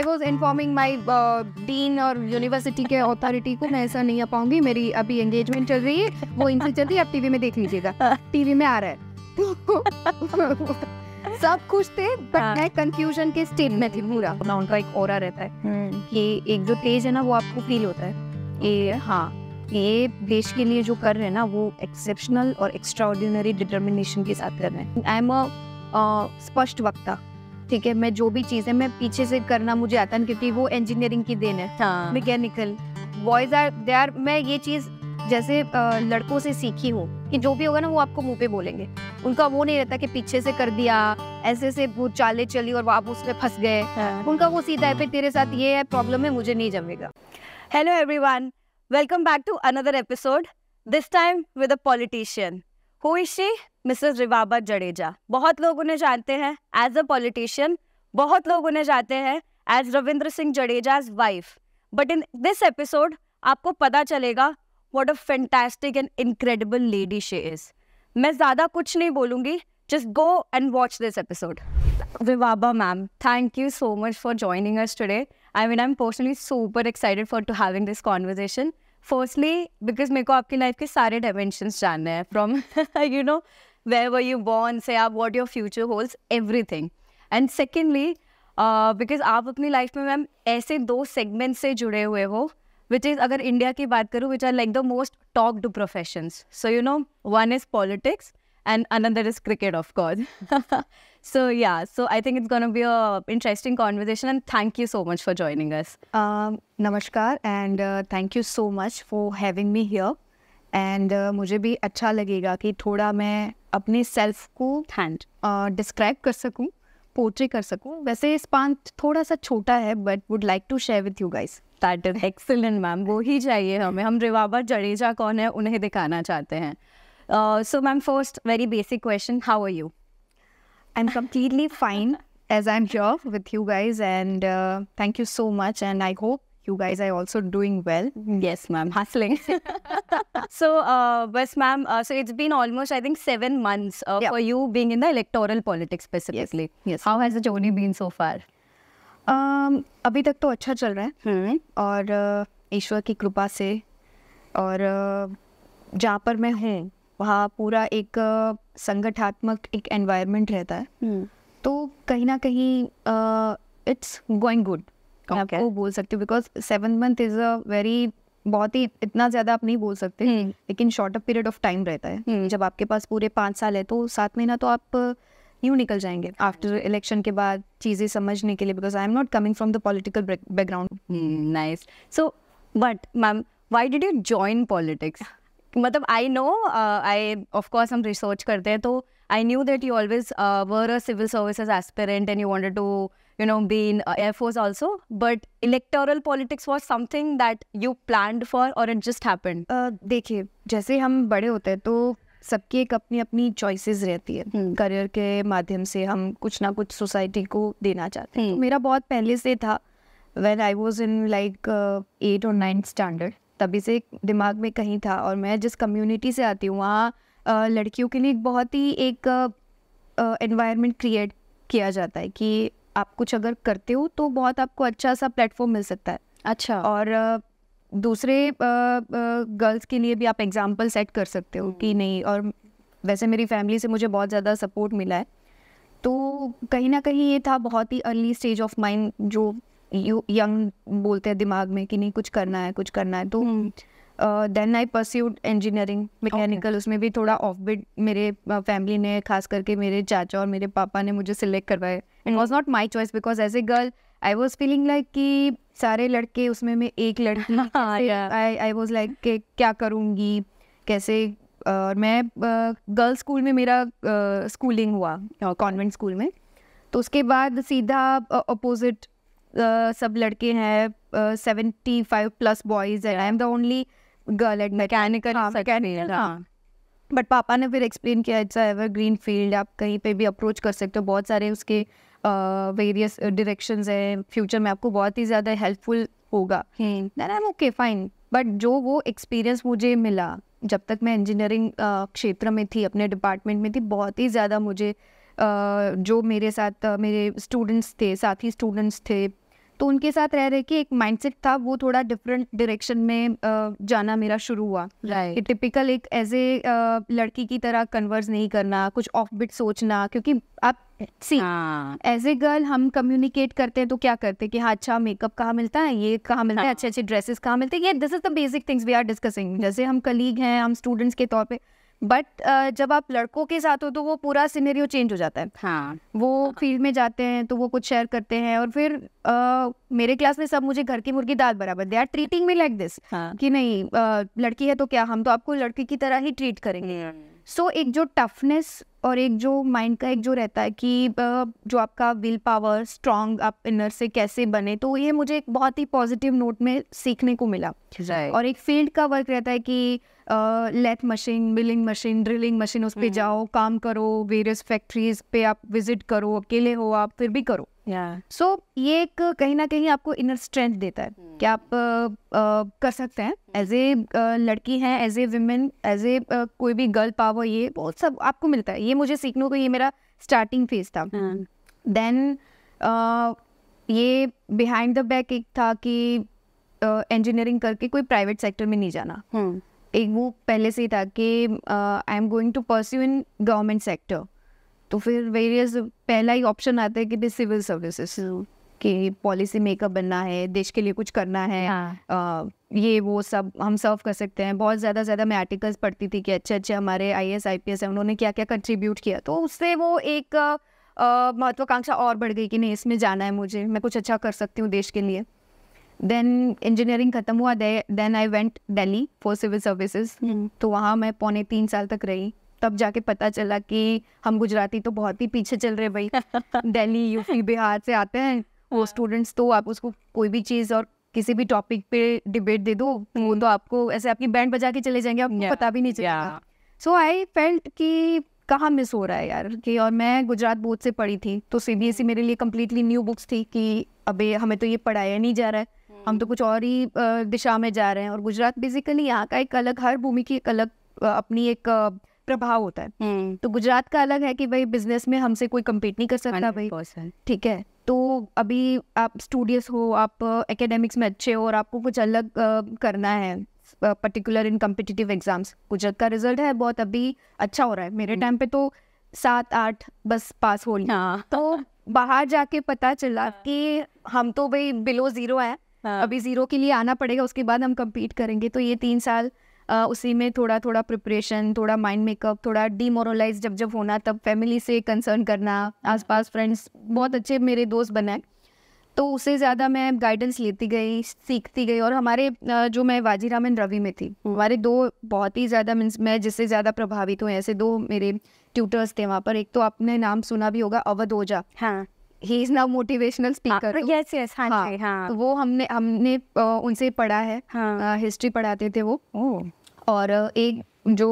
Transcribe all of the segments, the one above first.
I was informing my dean और university के authority को मैं ऐसा नहीं आ पाऊँगी मेरी अभी एंगेजमेंट चल रही है वो इनसे चल रही है आप टीवी में देख लीजिएगा। टीवी में आ रहा है। सब खुश थे बट हाँ। मैं कंफ्यूजन के स्टेट में थी पूरा। ना उनका एक और रहता है कि एक जो तेज है ना वो आपको फील होता है। ये हाँ ये देश के लिए जो कर रहे हैं ना वो एक्सेप्शनल और एक्स्ट्रा डिटर्मिनेशन के साथ कर रहे हैं। आई एम अ स्पष्ट वक्ता। ठीक है मैं जो भी चीज़ें मैं पीछे से करना मुझे आता है क्योंकि वो इंजीनियरिंग की देन है। हाँ। Mechanical boys are they are मैं ये चीज़ जैसे लड़कों से सीखी हूँ कि जो भी होगा ना वो आपको मुँह पे बोलेंगे। उनका वो नहीं रहता कि पीछे से कर दिया ऐसे से वो चाले चली और आप उसमें फंस गए। उनका वो सीधा है फिर तेरे साथ ये है प्रॉब्लम है मुझे नहीं जमेगा। Hello everyone welcome back to another episode this time with a politician who is she Mrs Rivaba Jadeja बहुत लोग उन्हें जानते हैं एज अ पॉलिटिशियन बहुत लोग उन्हें जानते हैं as Ravindra Singh Jadeja as wife but in this episode आपको पता चलेगा what a fantastic and incredible lady she is मैं ज़्यादा कुछ नहीं बोलूँगी. Just go and watch this episode Rivaba ma'am thank you so much for joining us today I mean I am personally super excited for to having this conversation firstly because मेरे को आपकी life के सारे dimension जानने हैं from you know way were you born से आप what your future holds everything and secondly because आप अपनी लाइफ में मैम ऐसे दो सेगमेंट से जुड़े हुए हो विच इज़ अगर इंडिया की बात करूँ which are like the most talked professions so you know one is politics and another is cricket, of course. so yeah, so I think it's gonna be a interesting conversation, and thank you so much for joining us. Um, नमस्कार and thank you so much for having me here and uh, मुझे भी अच्छा लगेगा कि थोड़ा मैं अपने self को Hand. डिस्क्राइब कर सकूँ पोर्ट्रे कर सकूँ वैसे स्पान थोड़ा सा छोटा है but would like to share with you guys That is excellent, ma'am वो ही चाहिए हमें हम रिवाबा जडेजा कौन है उन्हें दिखाना चाहते हैं So ma'am first very basic question how are you I am completely fine as I'm here with you guys and uh, thank you so much and I hope you guys are also doing well. Yes, ma'am. Hustling. so, uh, Bas, ma'am, uh, so it's been almost, I think, seven months uh, Yeah. for you being in the electoral politics specifically. yes. How has the journey been so far? Um, अभी तक तो अच्छा चल रहा है Hmm. और uh, ईश्वर की कृपा से और uh, जहाँ पर मैं हूँ वहाँ पूरा एक संगठनात्मक एक एनवायरनमेंट रहता है Hmm. तो कहीं ना कहीं इट्स गोइंग गुड आपको बोल सकते हूँ because seven month is a very बहुत ही इतना ज़्यादा आप नहीं बोल सकते Hmm. लेकिन शॉर्टर पीरियड ऑफ़ टाइम रहता है Hmm. जब आपके पास पूरे पाँच साल है तो सात महीना तो आप यूँ निकल जाएँगे आफ्टर इलेक्शन के बाद चीज़ें समझने के लिए because I am not coming from the political background nice. So, but, ma'am, why did you join politics? मतलब I know I of course हम रिसर्च करते हैं तो I knew that you always were a civil services aspirant and you wanted to you know be in air force also but electoral politics was something that you planned for और it just happened देखिए जैसे हम बड़े होते हैं तो सबकी एक अपनी अपनी चॉइसेस रहती है। हम्म। करियर के माध्यम से हम कुछ ना कुछ सोसाइटी को देना चाहते हैं। तो हम्म। मेरा बहुत पहले से था when I was in like eight और नाइन्थ स्टैंडर्ड तभी से दिमाग में कहीं था और मैं जिस कम्युनिटी से आती हूँ वहाँ लड़कियों के लिए बहुत ही एक एनवायरनमेंट क्रिएट किया जाता है कि आप कुछ अगर करते हो तो बहुत आपको अच्छा सा प्लेटफॉर्म मिल सकता है। अच्छा। और दूसरे गर्ल्स के लिए भी आप एग्ज़ाम्पल सेट कर सकते हो कि नहीं और वैसे मेरी फैमिली से मुझे बहुत ज़्यादा सपोर्ट मिला है। तो कहीं ना कहीं ये था बहुत ही अर्ली स्टेज ऑफ़ माइंड जो यंग बोलते हैं दिमाग में कि नहीं कुछ करना है कुछ करना है। तो then I pursued engineering mechanical उसमें भी थोड़ा ऑफ़ बिट मेरे फैमिली ने खास करके मेरे चाचा और मेरे पापा ने मुझे सिलेक्ट करवाया। It was not my choice because as a girl I was feeling like कि सारे लड़के उसमें मैं एक लड़की। आई आई वॉज़ लाइक कि क्या करूँगी कैसे और मैं गर्ल्स स्कूल में मेरा स्कूलिंग हुआ कॉन्वेंट स्कूल में। तो उसके बाद सीधा अपोजिट सब लड़के हैं सेवेंटी फाइव प्लस बॉयज़ है। I am the only girl at mechanical. But पापा ने फिर एक्सप्लेन किया इट्स एवर ग्रीन फ़ील्ड आप कहीं पे भी अप्रोच कर सकते हो। बहुत सारे उसके वेरियस डायरेक्शंस हैं। फ्यूचर में आपको बहुत ही ज़्यादा हेल्पफुल होगा। Then I am okay fine but जो वो एक्सपीरियंस मुझे मिला जब तक मैं इंजीनियरिंग क्षेत्र में थी अपने डिपार्टमेंट में थी बहुत ही ज़्यादा मुझे uh, जो मेरे साथ मेरे स्टूडेंट्स थे साथी स्टूडेंट्स थे तो उनके साथ रह रहे कि एक माइंडसेट था वो थोड़ा डिफरेंट डायरेक्शन में जाना मेरा शुरू हुआ। राइट कि टिपिकल एक एज ए लड़की की तरह कन्वर्स नहीं करना कुछ ऑफ़ बिट सोचना क्योंकि आप सी एज ए गर्ल हम कम्युनिकेट करते हैं तो क्या करते हैं कि हाँ अच्छा मेकअप कहाँ मिलता है ये कहाँ मिलता है। अच्छे अच्छे ड्रेसेस कहाँ मिलते हैं ये this is the basic things we are discussing जैसे हम कलीग हैं हम स्टूडेंट्स के तौर पे बट uh, जब आप लड़कों के साथ हो तो वो पूरा सिनेरियो चेंज हो जाता है। हाँ। वो हाँ. फ़ील्ड में जाते हैं तो वो कुछ शेयर करते हैं और फिर अ, मेरे क्लास में सब मुझे घर की मुर्गी दाल बराबर they are treating me like this कि नहीं अ, लड़की है तो क्या हम तो आपको लड़की की तरह ही ट्रीट करेंगे। सो so, एक जो टफनेस और एक जो माइंड का एक जो रहता है कि अ, जो आपका विल पावर स्ट्रांग आप इनर से कैसे बने तो ये मुझे एक बहुत ही पॉजिटिव नोट में सीखने को मिला। और एक फ़ील्ड का वर्क रहता है कि lathe machine milling machine drilling machine उस पर हम्म। जाओ काम करो वेरियस फैक्ट्रीज पे आप विज़िट करो अकेले हो आप फिर भी करो। सो ये एक कहीं ना कहीं आपको इनर स्ट्रेंथ देता है कि आप अ, अ, कर सकते हैं। एज ए लड़की हैं as a women as a कोई भी गर्ल पावर ये बहुत सब आपको मिलता है। ये मुझे सीखने को ये मेरा स्टार्टिंग फ़ेज़ था। हाँ। देन ये बिहाइंड द बैक एक था कि इंजीनियरिंग करके कोई प्राइवेट सेक्टर में नहीं जाना। हम्म। एक वो पहले से ही था कि I am going to pursue in government sector तो फिर वेरियस पहला ही ऑप्शन आता है कि दिस सिविल सर्विसेज़ कि पॉलिसी मेकअप बनना है देश के लिए कुछ करना है। हाँ। अ, ये वो सब हम सर्व कर सकते हैं। बहुत ज़्यादा ज़्यादा मैं आर्टिकल्स पढ़ती थी कि अच्छे अच्छे हमारे I S I P S है उन्होंने क्या क्या कंट्रीब्यूट किया। तो उससे वो एक महत्वाकांक्षा और बढ़ गई कि नहीं इसमें जाना है मुझे मैं कुछ अच्छा कर सकती हूँ देश के लिए। देन इंजीनियरिंग ख़त्म हुआ then I went Delhi for civil services तो वहाँ मैं पौने तीन साल तक रही। तब जाके पता चला कि हम गुजराती तो बहुत ही पीछे चल रहे भाई। दिल्ली यूपी बिहार से आते हैं। वो स्टूडेंट्स तो आप उसको कोई भी चीज़ और किसी भी टॉपिक पे डिबेट दे दो वो तो आपको ऐसे आपकी बैंड बजा के चले जाएँगे आपको Yeah. पता भी नहीं चलेगा. सो आई फेल्ट कि कहाँ मिस हो रहा है यार कि और मैं गुजरात बोर्ड से पढ़ी थी तो सीबीएसई मेरे लिए कम्प्लीटली न्यू बुक्स थी कि अबे हमें तो ये पढ़ाया नहीं जा रहा है। हम तो कुछ और ही दिशा में जा रहे हैं। और गुजरात बेसिकली यहाँ का एक अलग हर भूमि की एक अलग अपनी एक प्रभाव होता है। हम्म। तो गुजरात का अलग है कि भाई बिज़नेस में हमसे कोई कम्पीट नहीं कर सकता भाई। ठीक है? तो अभी आप स्टूडियस हो आप एकेडमिक्स में अच्छे हो और आपको कुछ अलग करना है particular in competitive exams Gujarat का रिज़ल्ट है बहुत अभी अच्छा हो रहा है। मेरे टाइम पे तो सात आठ बस पास हो लिया हाँ। तो बाहर जाके पता चला कि हम तो भाई बिलो ज़ीरो है। हाँ. अभी ज़ीरो के लिए आना पड़ेगा उसके बाद हम कम्पीट करेंगे। तो ये तीन साल अ, उसी में थोड़ा थोड़ा प्रिपरेशन थोड़ा माइंड मेकअप थोड़ा डीमोरलाइज जब जब होना तब फैमिली से कंसर्न करना आसपास फ्रेंड्स बहुत अच्छे मेरे दोस्त बनाए तो उससे ज़्यादा मैं गाइडेंस लेती गई सीखती गई और हमारे जो मैं वाजीराम एंड रवि में थी हमारे दो बहुत ही ज़्यादा मीन्स मैं जिससे ज़्यादा प्रभावित हूँ ऐसे दो मेरे ट्यूटर्स थे वहाँ पर। एक तो आपने नाम सुना भी होगा अवध ओझा। हाँ। He is now motivational speaker yes yes हाँ हाँ, जी हाँ। तो वो हमने हमने उनसे पढ़ा है हाँ। हिस्ट्री पढ़ाते थे वो। और एक जो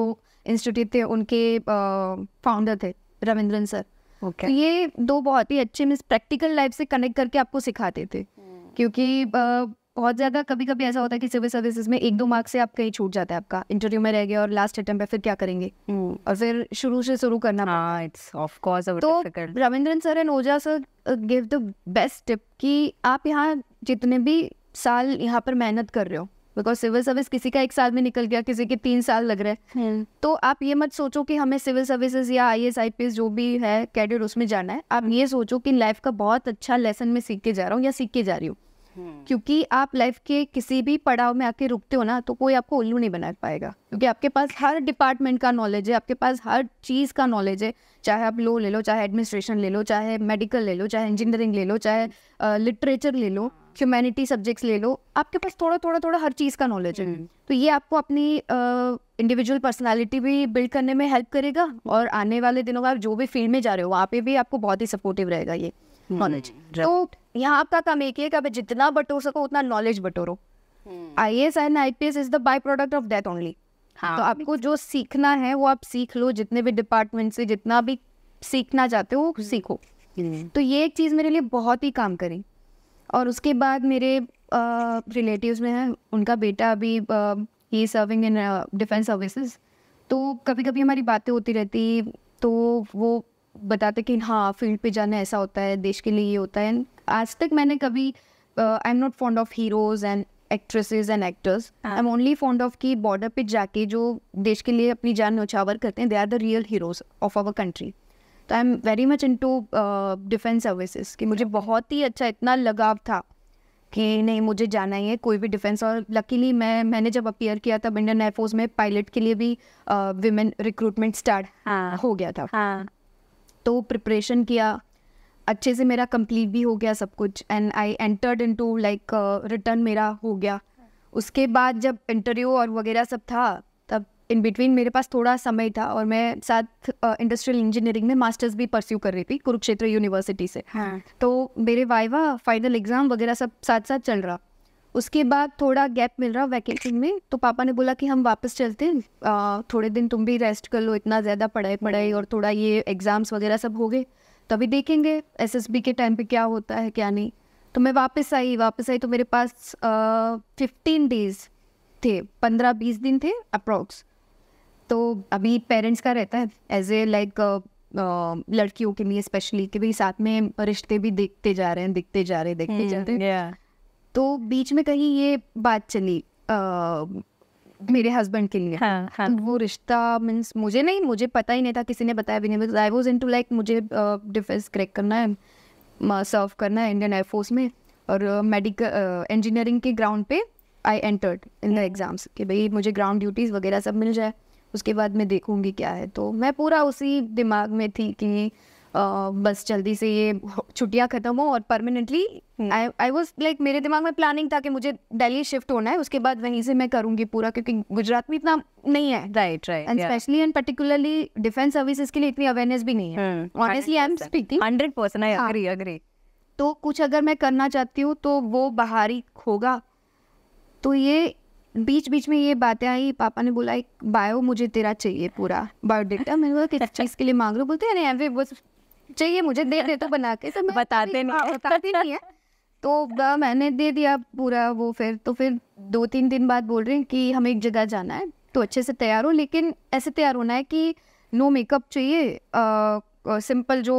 इंस्टीट्यूट थे उनके फाउंडर थे रविंद्रन सर। ओके तो ये दो बहुत ही अच्छे मीन्स प्रैक्टिकल लाइफ से कनेक्ट करके आपको सिखाते थे। क्योंकि अ, बहुत ज़्यादा कभी कभी ऐसा होता है कि सिविल सर्विसेज़ में एक दो मार्क्स से आप कहीं छूट जाता है आपका इंटरव्यू में रह गया और लास्ट अटेम्प्ट पे फिर क्या करेंगे? और फिर शुरू से शुरू करना हाँ इट्स ऑफ़ कोर्स तो Ravindran sir and Ojha sir give the best tip कि आप यहाँ जितने भी साल यहाँ पर मेहनत कर रहे हो बिकॉज़ सिविल सर्विस किसी का एक साल में निकल गया किसी के तीन साल लग रहे हैं। तो आप ये मत सोचो कि हमें सिविल सर्विसेज़ या I S I P S जो भी है कैडेट उसमें जाना है। आप ये सोचो कि लाइफ का बहुत अच्छा लेसन मैं सीख के जा रहा हूँ या सीख के जा रही हूँ। क्योंकि आप लाइफ के किसी भी पड़ाव में आके रुकते हो ना तो कोई आपको उल्लू नहीं बना पाएगा। क्योंकि आपके पास हर डिपार्टमेंट का नॉलेज है आपके पास हर चीज़ का नॉलेज है। चाहे आप लो ले लो चाहे एडमिनिस्ट्रेशन ले लो चाहे मेडिकल ले लो चाहे इंजीनियरिंग ले लो चाहे लिटरेचर ले लो ह्यूमैनिटी सब्जेक्ट्स ले लो आपके पास थोड़ा थोड़ा थोड़ा हर चीज़ का नॉलेज है। तो ये आपको अपनी इंडिविजुअल पर्सनालिटी भी बिल्ड करने में हेल्प करेगा और आने वाले दिनों में आप जो भी फ़ील्ड में जा रहे हो वहाँ पे भी आपको बहुत ही सपोर्टिव रहेगा ये। नॉलेज तो यहाँ आपका काम एक ही है कि आप जितना बटोर सको उतना knowledge बटोरो। I S and I P S is the by product of that only तो आपको जो सीखना है वो आप सीख लो जितने भी डिपार्टमेंट से जितना भी सीखना चाहते हो सीखो। तो ये एक चीज़ मेरे लिए बहुत ही काम करी। और उसके बाद मेरे रिलेटिव्स में है उनका बेटा अभी ही सर्विंग इन डिफेंस सर्विसेज़ तो कभी कभी हमारी बातें होती रहती तो वो बताते कि हाँ फ़ील्ड पे जाना ऐसा होता है देश के लिए ये होता है। आज तक मैंने कभी I am not fond of heroes and actresses and actors. I am only fond of कि बॉर्डर पे जाके जो देश के लिए अपनी जान न्यौछावर करते हैं they are the real heroes of our country तो I am very much into defence services कि मुझे बहुत ही अच्छा इतना लगाव था कि नहीं मुझे जाना ही है कोई भी डिफेंस और लकीली मैं मैंने जब अपियर किया तब इंडियन एयरफोर्स में पायलट के लिए भी विमेन रिक्रूटमेंट स्टार्ट हाँ। हो गया था। हाँ। तो प्रिपरेशन किया। अच्छे से मेरा कंप्लीट भी हो गया सब कुछ and I entered into like return मेरा हो गया। उसके बाद जब इंटरव्यू और वगैरह सब था तब इन बिटवीन मेरे पास थोड़ा समय था और मैं साथ इंडस्ट्रियल uh, इंजीनियरिंग में मास्टर्स भी परस्यू कर रही थी कुरुक्षेत्र यूनिवर्सिटी से। हाँ। तो मेरे वाइवा फाइनल एग्ज़ाम वगैरह सब साथ साथ चल रहा। उसके बाद थोड़ा गैप मिल रहा वैकेशन में तो पापा ने बोला कि हम वापस चलते हैं। थोड़े दिन तुम भी रेस्ट कर लो इतना ज़्यादा पढ़ाई पढ़ाई और थोड़ा ये एग्ज़ाम्स वगैरह सब हो गए तभी देखेंगे एसएसबी के टाइम पे क्या होता है क्या नहीं। तो मैं वापस आई वापस आई तो मेरे पास फिफ्टीन डेज़ थे पंद्रह बीस दिन थे अप्रॉक्स तो अभी पेरेंट्स का रहता है एज ए लाइक लड़कियों के लिए स्पेशली कि भाई साथ में रिश्ते भी देखते जा रहे हैं दिखते जा रहे हैं देखते जा रहे हैं. तो बीच में कहीं ये बात चली अ, मेरे हस्बैंड के लिए। हाँ हाँ। तो वो रिश्ता मीन्स मुझे नहीं मुझे पता ही नहीं था किसी ने बताया भी नहीं। I was into like मुझे डिफेंस क्रैक करना है सर्व करना है इंडियन एयरफोर्स में। और मेडिकल इंजीनियरिंग के ग्राउंड पे I entered in the exams कि भाई मुझे ग्राउंड ड्यूटीज़ वगैरह सब मिल जाए उसके बाद मैं देखूँगी क्या है। तो मैं पूरा उसी दिमाग में थी कि बस जल्दी से ये हो- छुट्टियाँ खत्म हो और permanently I I was like मेरे दिमाग में प्लानिंग था कि मुझे दिल्ली शिफ्ट होना है उसके बाद वहीं से मैं करूँगी पूरा क्योंकि गुजरात में इतना नहीं है। Right right and specially and particularly defence services के लिए इतनी अवेयरनेस भी नहीं है। Honestly I am speaking hundred percent I हाँ। अग्री अग्री तो कुछ अगर मैं करना चाहती हूँ तो वो बाहरी होगा। तो ये बीच बीच में ये बातें आई पापा ने बोला एक बायो मुझे तेरा चाहिए पूरा बायोडेटा मैंने बोला किस चीज़ के लिए मांग रहे हो? बोलते हैं अरे बस चाहिए मुझे दे दे तो बना के। तो मैं बताते नहीं हाँ, है। बताते नहीं है। तो मैंने दे दिया पूरा वो फिर तो फिर दो तीन दिन बाद बोल रहे हैं कि हमें एक जगह जाना है। तो अच्छे से तैयार हो लेकिन ऐसे तैयार होना है कि नो मेकअप चाहिए सिंपल जो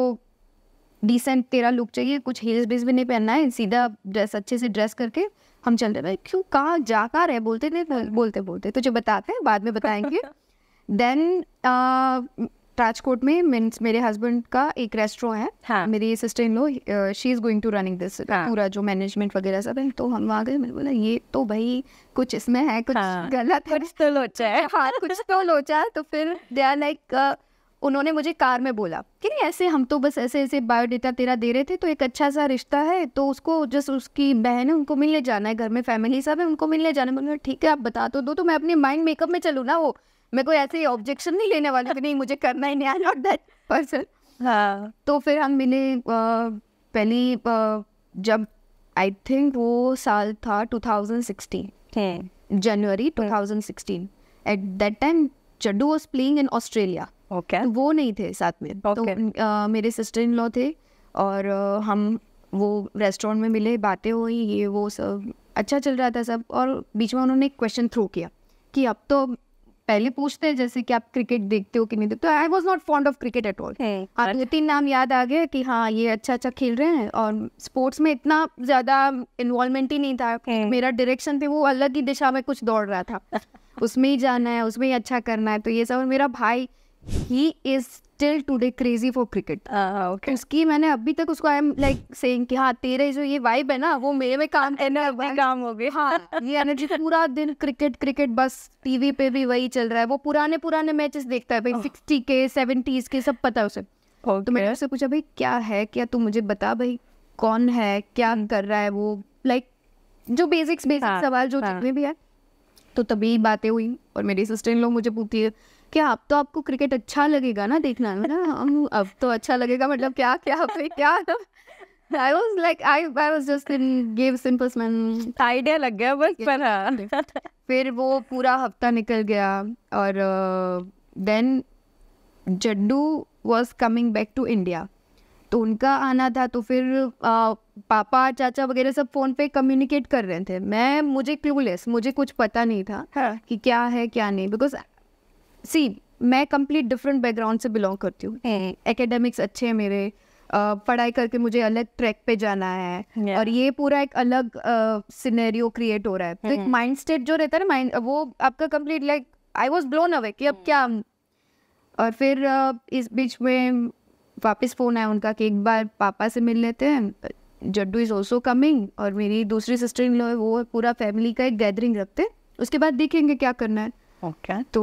डिसेंट तेरा लुक चाहिए कुछ हील्स बील्स भी नहीं पहनना है सीधा ड्रेस अच्छे से ड्रेस करके हम चल रहे भाई क्यों कहाँ जा कहाँ रहे बोलते थे बोलते बोलते। तो जो बताते हैं बाद में बताएँगे। देन राजकोट में मेरे हस्बैंड का एक रेस्टोरेंट है। हाँ। मेरी sister in law she is going to running this. पूरा जो मैनेजमेंट वगैरह सब है तो हम वहाँ गए मैंने बोला ये तो भाई कुछ इसमें है कुछ हाँ। गलत है। कुछ तो लोचा है। हाँ कुछ तो लोचा तो फिर दे आर लाइक उन्होंने मुझे कार में बोला कि नहीं ऐसे हम तो बस ऐसे ऐसे बायोडेटा तेरा दे रहे थे तो एक अच्छा सा रिश्ता है तो उसको जस्ट उसकी बहन है उनको मिलने जाना है घर में फैमिली सब है उनको मिलने जाना है। मैंने ठीक है आप बता तो दो तो मैं अपने माइंड मेकअप में चलूँ ना वो। मैं कोई ऐसे ऑब्जेक्शन नहीं लेने वाली कि नहीं मुझे करना ही नहीं आई नॉट दैट पर्सन हाँ। तो फिर हम मिले पहली जब आई थिंक वो साल था 2016 हम्म जनवरी 2016 at that time Jaddu was playing in Australia okay तो वो नहीं थे साथ में। तो Okay. मेरे सिस्टर इन लॉ थे और अ, हम वो रेस्टोरेंट में मिले बातें हुई ये वो सब। अच्छा चल रहा था सब और बीच में उन्होंने एक क्वेश्चन थ्रो किया कि अब तो पहले पूछते हैं जैसे कि आप क्रिकेट देखते हो कि नहीं देखते I was not fond of cricket at all आपके तीन नाम याद आ गए कि हाँ ये अच्छा अच्छा खेल रहे हैं और स्पोर्ट्स में इतना ज़्यादा इन्वॉल्वमेंट ही नहीं था। मेरा डायरेक्शन थे वो अलग ही दिशा में कुछ दौड़ रहा था। उसमें ही जाना है उसमें ही अच्छा करना है तो ये सब। मेरा भाई he is still today crazy for cricket उसकी मैंने अभी तक उसको आई एम लाइक सेइंग कि हाँ तेरे जो ये वाइब है ना वो मेरे में काम एनर्जी काम हो गई। हाँ ये एनर्जी पूरा दिन क्रिकेट क्रिकेट बस टीवी पे भी वही चल रहा है। वो पुराने पुराने मैचेस देखता है भाई सिक्सटी के सेवेंटीज के सब पता है उसे। तो मैंने उससे पूछा भाई क्या है? क्या तू मुझे बता भाई कौन है? क्या कर रहा है वो? लाइक जो बेसिक्स बेसिक हाँ, सवाल जो हाँ। जितने भी है तो तभी बातें हुई और मेरी सिस्टर इन लोग मुझे पूछती है कि अब तो आपको क्रिकेट अच्छा लगेगा ना देखना ना? अब तो अच्छा लगेगा मतलब क्या क्या क्या? I was like I I was just in give simple smile idea लग गया बस पर हाँ। फिर वो पूरा हफ़्ता निकल गया और then Jaddu was coming back to India तो उनका आना था तो फिर अ, पापा चाचा वगैरह सब फ़ोन पे कम्युनिकेट कर रहे थे। मैं मुझे क्लूलेस मुझे कुछ पता नहीं था हाँ। कि क्या है क्या नहीं। बिकॉज़ सी मैं कंप्लीट डिफरेंट बैकग्राउंड से बिलोंग करती हूँ। एकेडमिक्स अच्छे हैं मेरे। पढ़ाई करके मुझे अलग ट्रैक पे जाना है। Yeah. और ये पूरा एक अलग सिनेरियो क्रिएट हो रहा है। तो एक। माइंड स्टेट जो रहता है ना माइंड वो आपका complete like I was blown away कि अब क्या और फिर इस बीच में वापस फ़ोन आया उनका कि एक बार पापा से मिल लेते हैं। जड्डू इज़ ऑल्सो कमिंग और मेरी दूसरी सिस्टर इन लॉ है वो पूरा फैमिली का एक गैदरिंग रखते उसके बाद देखेंगे क्या करना है। ओके तो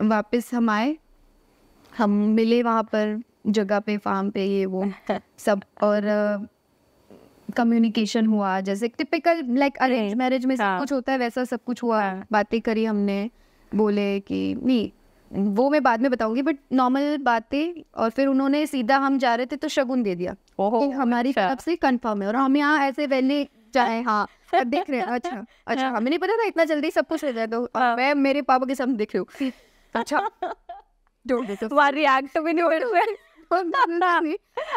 वापस हम आए हम मिले वहाँ पर जगह पे फार्म पे ये वो सब और कम्युनिकेशन uh, हुआ जैसे टिपिकल लाइक अरेंज मैरिज में सब हाँ। कुछ होता है वैसा सब कुछ हुआ हाँ। बातें करी हमने बोले कि नहीं वो मैं बाद में बताऊँगी बट नॉर्मल बातें और फिर उन्होंने सीधा हम जा रहे थे तो शगुन दे दिया ओहो कि हमारी अच्छा। तरफ़ से कंफर्म है और हम यहाँ ऐसे वैले जाए हाँ देख रहे हैं अच्छा अच्छा हाँ। हमें नहीं पता था इतना जल्दी सब कुछ हो जाए तो। मैं मेरे पापा के सामने देख रही हूँ अच्छा तो वहाँ रिएक्ट भी नहीं हो रहे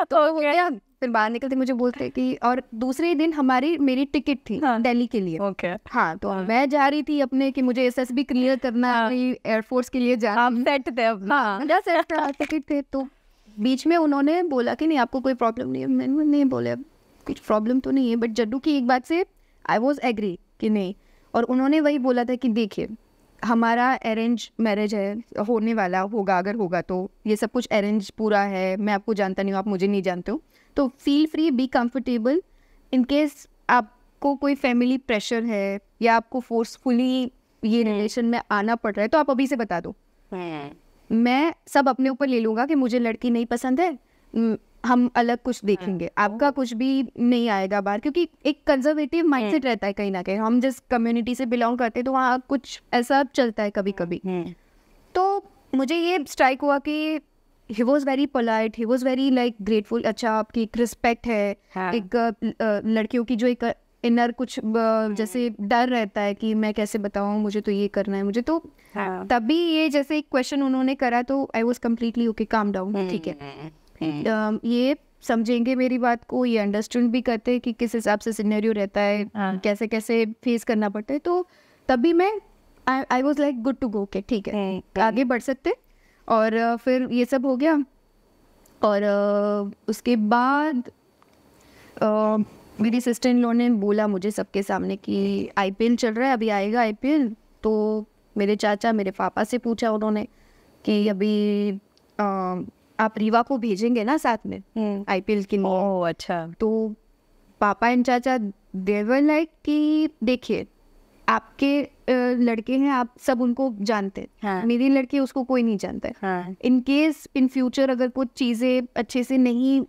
तो गया फिर बाहर निकलते मुझे बोलते कि और दूसरे दिन हमारी मेरी टिकट थी हाँ। दिल्ली के लिए ओके हाँ तो हाँ। मैं जा रही थी अपने कि मुझे एसएसबी क्लियर करना हाँ। एयरफोर्स के लिए जाना सेट थे हाँ मेरा सेट था टिकट थे तो बीच में उन्होंने बोला कि नहीं आपको कोई प्रॉब्लम नहीं है मैंने नहीं बोले कुछ प्रॉब्लम तो नहीं है बट जड्डू की एक बात से आई वॉज़ एग्री कि नहीं और उन्होंने वही बोला था कि देखिए हमारा अरेंज मैरिज है होने वाला होगा अगर होगा तो। ये सब कुछ अरेंज पूरा है मैं आपको जानता नहीं हूँ आप मुझे नहीं जानते हो। तो feel free be comfortable in case आपको कोई फैमिली प्रेशर है या आपको फोर्सफुली ये हम्म। रिलेशन में आना पड़ रहा है तो आप अभी से बता दो। हम्म, मैं सब अपने ऊपर ले लूँगा कि मुझे लड़की नहीं पसंद है हम्म, हम अलग कुछ देखेंगे। आपका कुछ भी नहीं आएगा बाहर क्योंकि एक कंजर्वेटिव माइंडसेट रहता है कहीं ना कहीं। हम जिस कम्युनिटी से बिलोंग करते हैं तो वहाँ कुछ ऐसा चलता है कभी कभी हम्म, तो मुझे ये स्ट्राइक हुआ कि he was very polite he was very like grateful अच्छा आपकी एक रिस्पेक्ट है हाँ। एक लड़कियों की जो एक इनर कुछ जैसे डर रहता है कि मैं कैसे बताऊँ मुझे तो ये करना है मुझे तो हाँ, तभी ये जैसे एक क्वेश्चन उन्होंने करा तो I was completely okay calm down ठीक है। ये समझेंगे मेरी बात को ये अंडरस्टैंड भी करते हैं कि किस हिसाब से सिनेरियो रहता है हाँ। कैसे कैसे फेस करना पड़ता है। तो तभी मैं I was like good to go के ठीक है। हम्म, आगे बढ़ सकते और फिर ये सब हो गया। और उसके बाद मेरी सिस्टर इन लॉ ने बोला मुझे सबके सामने कि आईपीएल चल रहा है अभी आएगा आईपीएल तो मेरे चाचा मेरे पापा से पूछा उन्होंने कि अभी आप रीवा को भेजेंगे ना साथ में? हम्म, आईपीएल के लिए। ओह अच्छा। तो पापा एंड चाचा देवर लाइक कि देखिए आपके लड़के हैं आप सब उनको जानते हैं। हाँ। मेरी लड़की उसको कोई नहीं जानता है। हाँ। इन केस इन फ्यूचर अगर कुछ चीज़ें अच्छे से नहीं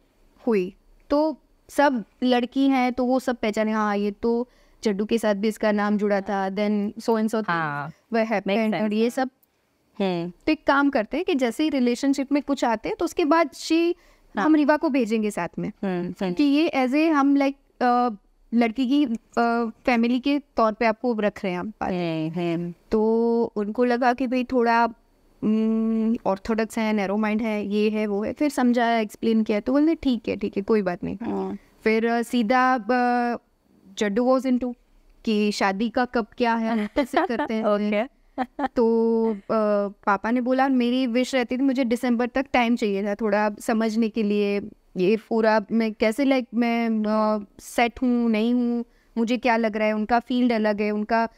हुई तो सब लड़की हैं तो वो सब पहचाने हाँ ये तो जड्डू के साथ भी इसका नाम जुड़ा था देन सो एंड सो हाँ। ये सब हम्म, तो एक काम करते हैं कि जैसे ही रिलेशनशिप में कुछ आते हैं तो उसके बाद शी हम रिवा को भेजेंगे साथ में। हम्म, हम्म, कि ये एज ए हम लाइक लड़की की फैमिली के तौर पे आपको रख रहे हैं हम। हम्म, हम्म, तो उनको लगा कि भाई थोड़ा ऑर्थोडॉक्स है नैरो माइंड है ये है वो है। फिर समझाया एक्सप्लेन किया तो बोलने ठीक है ठीक है कोई बात नहीं। हम्म, फिर सीधा जड्डू वॉज़ इन टू कि शादी का कब क्या है करते हैं। तो अ, पापा ने बोला मेरी विश रहती थी मुझे दिसंबर तक टाइम चाहिए था थोड़ा समझने के लिए। ये पूरा मैं कैसे लाइक मैं सेट हूँ नहीं हूँ मुझे क्या लग रहा है? उनका फ़ील्ड अलग है उनका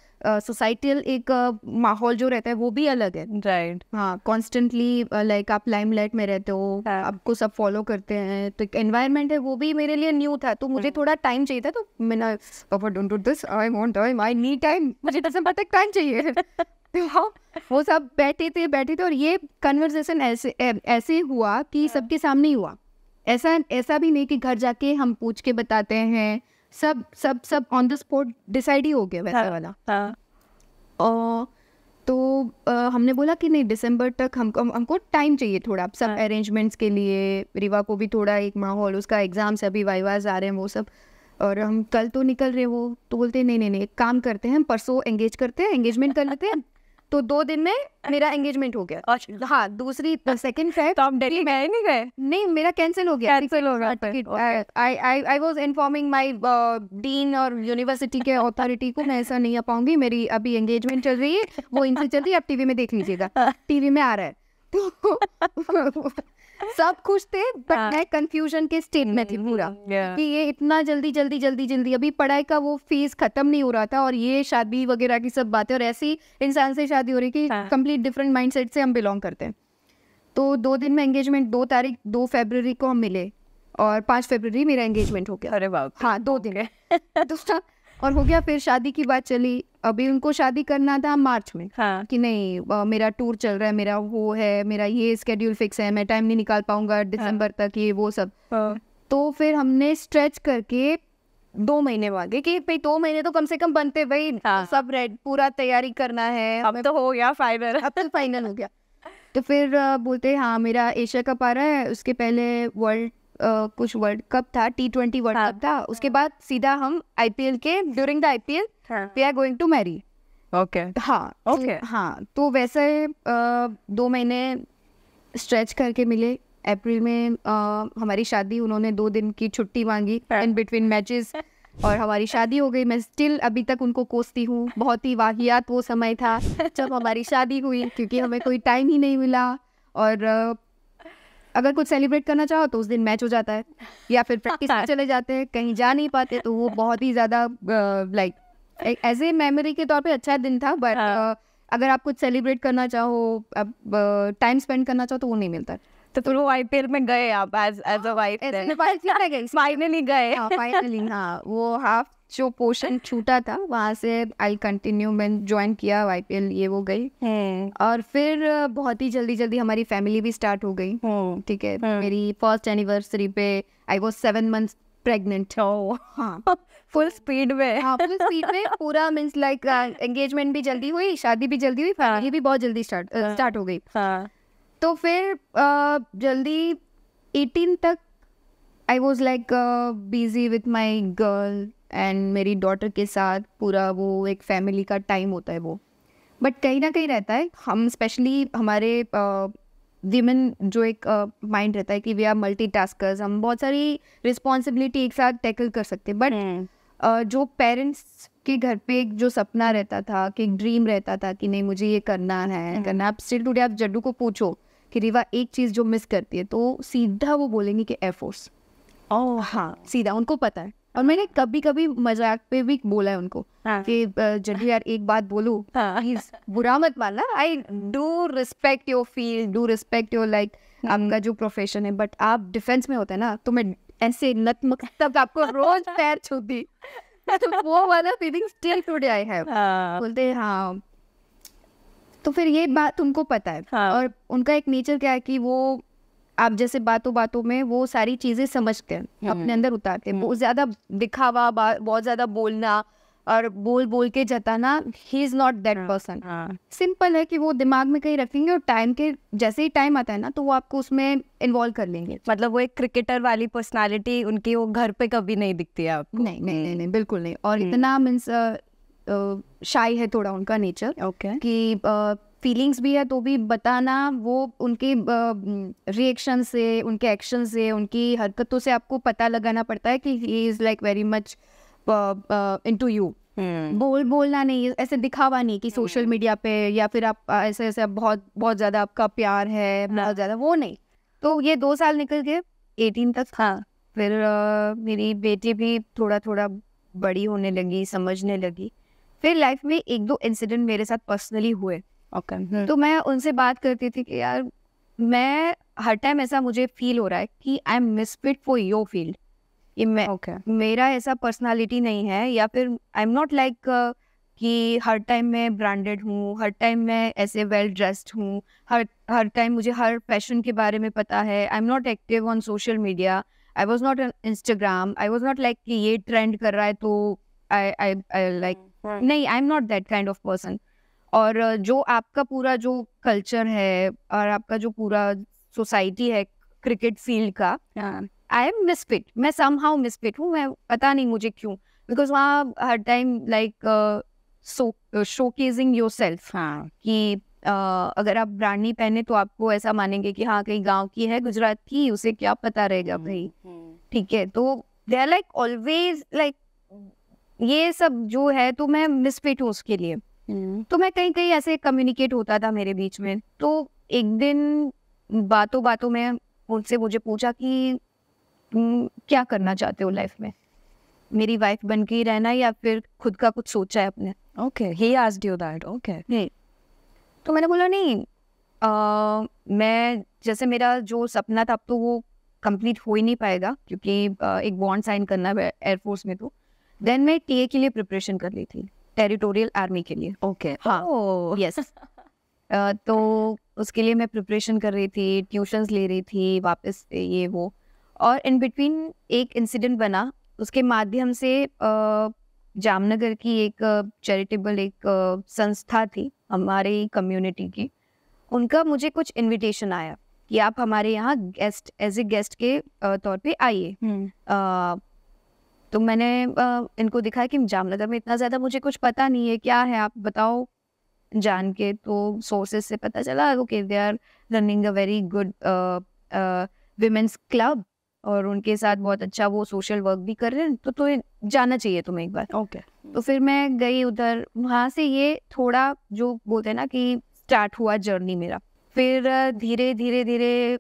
सोसाइटल एक माहौल जो रहता है वो भी अलग है। राइट हाँ कॉन्स्टेंटली लाइक आप लाइमलाइट में रहते हो हाँ। आपको सब फॉलो करते हैं तो एक एनवायरनमेंट है वो भी मेरे लिए न्यू था तो मुझे थोड़ा टाइम चाहिए था तो मैंने पापा don't do this I want time I need time मुझे दिसंबर तक टाइम चाहिए। तो हाँ, वो सब बैठे थे बैठे थे और ये कन्वर्सेशन ऐसे ऐ- ऐसे हुआ कि सबके सामने ही हुआ। ऐसा ऐसा भी नहीं कि घर जाके हम पूछ के बताते हैं। सब सब सब ऑन द स्पॉट डिसाइड ही हो गया वैसा हाँ। वाला। हाँ। और तो अ, हमने बोला कि नहीं दिसंबर तक हमको हमको टाइम चाहिए थोड़ा सब हाँ। अरेंजमेंट्स के लिए। रिवा को भी थोड़ा एक माहौल उसका एग्ज़ाम्स अभी वाइवाज आ रहे हैं वो सब। और हम कल तो निकल रहे वो तो बोलते नहीं नहीं नहीं काम करते हैं हम परसों एंगेज करते हैं एंगेजमेंट कर लेते हैं तो दो दिन में मेरा एंगेजमेंट हो गया। अच्छा। हाँ दूसरी सेकंड फेब तो आप दिल्ली गए नहीं गए? नहीं मेरा कैंसिल हो गया। कैंसिल हो गया I I I was informing my dean और यूनिवर्सिटी के अथॉरिटी को मैं ऐसा नहीं आ पाऊँगी मेरी अभी एंगेजमेंट चल रही है वो इनसे चल रही है आप टीवी में देख लीजिएगा। टीवी में आ रहा है। तो सब खुश थे बट हाँ। मैं कंफ्यूजन के स्टेट में थी पूरा Yeah. कि ये इतना जल्दी जल्दी जल्दी जल्दी अभी पढ़ाई का वो फ़ेज़ खत्म नहीं हो रहा था और ये शादी वगैरह की सब बातें और ऐसी इंसान से शादी हो रही कि। कंप्लीट डिफरेंट माइंडसेट से हम बिलोंग करते हैं तो दो दिन में एंगेजमेंट दो तारीख दो फरवरी को हम मिले और पाँच फरवरी मेरा एंगेजमेंट हो गया अरे बाप हाँ दो दिन दूसरा और हो गया फिर शादी की बात चली अभी उनको शादी करना था मार्च में हाँ कि नहीं अ, मेरा टूर चल रहा है मेरा वो है मेरा ये स्केड्यूल फिक्स है मैं टाइम नहीं निकाल पाऊँगा दिसंबर हाँ. तक ये वो सब हाँ। तो फिर हमने स्ट्रेच करके दो महीने मांगे कि भाई दो महीने तो कम से कम बनते भाई हाँ। सब रेड पूरा तैयारी करना है अब तो हो गया फाइनल अब तो फाइनल हो गया तो फिर बोलते हाँ मेरा एशिया कप आ रहा है उसके पहले वर्ल्ड कुछ वर्ल्ड कप था टी ट्वेंटी वर्ल्ड हाँ। कप था। उसके बाद सीधा हम आईपीएल के during the IPL we are going to marry okay हाँ तो- Okay. हाँ तो वैसे दो महीने स्ट्रेच करके मिले। अप्रैल में हमारी शादी उन्होंने दो दिन की छुट्टी मांगी हाँ। इन बिटवीन मैचेस और हमारी शादी हो गई। मैं स्टिल अभी तक उनको कोसती हूँ। बहुत ही वाहियात वो समय था जब हमारी शादी हुई क्योंकि हमें कोई टाइम ही नहीं मिला। और अगर कुछ सेलिब्रेट करना चाहो तो उस दिन मैच हो जाता है या फिर प्रैक्टिस में चले जाते हैं कहीं जा नहीं पाते तो वो बहुत ही ज़्यादा लाइक एज ए मेमोरी के तौर पे अच्छा दिन था बट हाँ। अगर आप कुछ सेलिब्रेट करना चाहो टाइम स्पेंड करना चाहो तो वो नहीं मिलता तो फिर वो आईपीएल में गए आप as as a wife finally गए। फाइनली हाँ वो हाफ़ जो पोर्शन छूटा था वहाँ से आई कंटिन्यू मैं ज्वाइन किया आईपीएल ये वो गई। हम्म। और फिर बहुत ही जल्दी जल्दी हमारी फैमिली भी स्टार्ट हो गई। हम्म। ठीक है हाँ। मेरी फ़र्स्ट एनिवर्सरी पे I was seven months pregnant हाँ। फुल स्पीड में। हाँ फुल स्पीड में पूरा मीन्स लाइक एंगेजमेंट भी जल्दी हुई शादी भी जल्दी हुई हाँ। फैमिली भी बहुत जल्दी स्टार्ट हाँ। स्टार्ट हो गई। हाँ। तो फिर अ, जल्दी 18 तक I was like busy with my girl and मेरी डॉटर के साथ पूरा वो एक फैमिली का टाइम होता है वो। बट कहीं ना कहीं रहता है हम स्पेशली हमारे विमेन जो एक माइंड uh, रहता है कि वी आर मल्टी टास्कर्स हम बहुत सारी रिस्पॉन्सिबिलिटी एक साथ टैकल कर सकते हैं। बट हम्म। अ, जो पेरेंट्स के घर पे एक जो सपना रहता था कि एक ड्रीम रहता था कि नहीं मुझे ये करना है करना आप स्टिल टूडे आप जड्डू को पूछो कि रिवा एक चीज़ जो मिस करती है तो सीधा वो बोलेंगे कि एयरफोर्स ओ हाँ। सीधा उनको पता है। और मैंने कभी कभी मज़ाक पे भी बोला है उनको हाँ। कि जड्डू यार एक बात बोलूँ। हाँ। बुरा मत मानना। I do respect your field do respect your like आपका जो प्रोफेशन है। बट आप डिफेंस में होते हैं ना तो मैं ऐसे नतमस्तक आपको रोज पैर छूती। तो वो वाला feeling still today I have बोलते हैं हाँ तो फिर ये बात उनको पता है। हाँ। और उनका एक नेचर क्या है कि वो आप जैसे बातों बातों में वो सारी चीज़ें समझते हैं अपने अंदर उतारते हैं। बहुत ज़्यादा दिखावा बहुत ज़्यादा बोलना और बोल बोल के जताना he is not that person simple है। कि वो दिमाग में कहीं रखेंगे और टाइम के जैसे ही टाइम आता है ना तो वो आपको उसमें इन्वॉल्व कर लेंगे। मतलब वो एक क्रिकेटर वाली पर्सनालिटी उनकी वो घर पे कभी नहीं दिखती है आपको। नहीं नहीं नहीं नहीं बिल्कुल नहीं। और इतना मीन्स शाई है थोड़ा उनका नेचर ओके कि फीलिंग्स भी है तो भी बताना वो उनके रिएक्शन से उनके एक्शन से उनकी हरकतों से आपको पता लगाना पड़ता है कि he is like very much into you बोल बोलना नहीं ऐसे दिखावा नहीं कि सोशल मीडिया पे या फिर आप ऐसे ऐसे बहुत बहुत ज़्यादा आपका प्यार है बहुत ज़्यादा वो नहीं. तो ये दो साल निकल गए एटीन तक. हाँ. फिर मेरी बेटी भी थोड़ा थोड़ा बड़ी होने लगी समझने लगी. फिर लाइफ में एक दो इंसिडेंट मेरे साथ पर्सनली हुए। ओके तो मैं उनसे बात करती थी कि यार मैं हर टाइम ऐसा मुझे फील हो रहा है कि I am misfit for your field ये मैं ओके मेरा ऐसा पर्सनालिटी नहीं है या फिर आई एम नॉट लाइक कि हर टाइम मैं ब्रांडेड हूँ हर टाइम मैं ऐसे वेल ड्रेस्ड हूँ हर हर टाइम मुझे हर फ़ैशन के बारे में पता है। I am not active on social media I was not on Instagram I was not like कि ये ट्रेंड कर रहा है तो आई आई लाइक नहीं I am not that kind of person और जो आपका पूरा जो कल्चर है और आपका जो पूरा सोसाइटी है क्रिकेट फ़ील्ड का आई एम मिसफिट मैं सम हाउ मिसफिट हूँ मैं पता नहीं मुझे क्यों. बिकॉज़ वहाँ हर time like so showcasing yourself हाँ। कि अ, अगर आप ब्रांड पहने तो आपको ऐसा मानेंगे कि हाँ कहीं गाँव की है गुजरात की उसे क्या पता रहेगा भाई। ठीक है तो they are like always like ये सब जो है तो मैं मिसफिट हूँ उसके लिए। तो मैं कहीं कहीं ऐसे कम्युनिकेट होता था मेरे बीच में। तो एक दिन बातों बातों में उनसे मुझे पूछा कि तुम क्या करना चाहते हो लाइफ में? मेरी वाइफ बन के ही रहना या फिर खुद का कुछ सोचा है अपने? Okay he asked you that okay तो मैंने बोला नहीं आ, मैं जैसे मेरा जो सपना था अब तो वो कंप्लीट हो ही नहीं पाएगा क्योंकि एक बॉन्ड साइन करना है एयरफोर्स में तो। देन मैं टीए के लिए प्रिपरेशन कर ली थी टेरिटोरियल आर्मी के लिए. ओके हाँ. Oh. यस तो उसके लिए मैं प्रिपरेशन कर रही थी ट्यूशंस ले रही थी वापस ये वो. और इन बिटवीन एक इंसिडेंट बना उसके माध्यम से जामनगर की एक चैरिटेबल एक संस्था थी हमारी कम्युनिटी की. उनका मुझे कुछ इनविटेशन आया कि आप हमारे यहाँ गेस्ट एज ए गेस्ट के तौर पे आइए. अ, तो मैंने इनको दिखाया कि जामनगर में इतना ज़्यादा मुझे कुछ पता नहीं है क्या है आप बताओ जान के। तो सोर्सेज से पता चला okay they are running a very good women's club और उनके साथ बहुत अच्छा वो सोशल वर्क भी कर रहे हैं तो तो जाना चाहिए तुम्हें एक बार। Okay okay. तो फिर मैं गई उधर वहाँ से ये थोड़ा जो बोलते हैं ना कि स्टार्ट हुआ जर्नी मेरा। फिर धीरे धीरे धीरे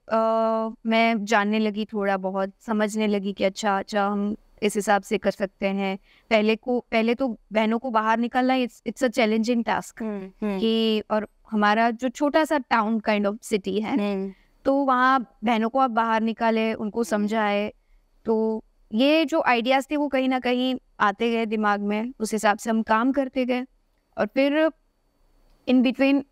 मैं जानने लगी थोड़ा बहुत समझने लगी कि अच्छा अच्छा हम इस हिसाब से कर सकते हैं पहले को पहले तो बहनों को बाहर निकलना it's it's a challenging task Hmm. कि और हमारा जो छोटा सा टाउन काइंड ऑफ़ सिटी है Hmm. तो वहाँ बहनों को आप बाहर निकाले उनको समझाए तो ये जो आइडियाज़ थे वो कहीं ना कहीं आते गए दिमाग में उस हिसाब से हम काम करते गए और फिर इन बिटवीन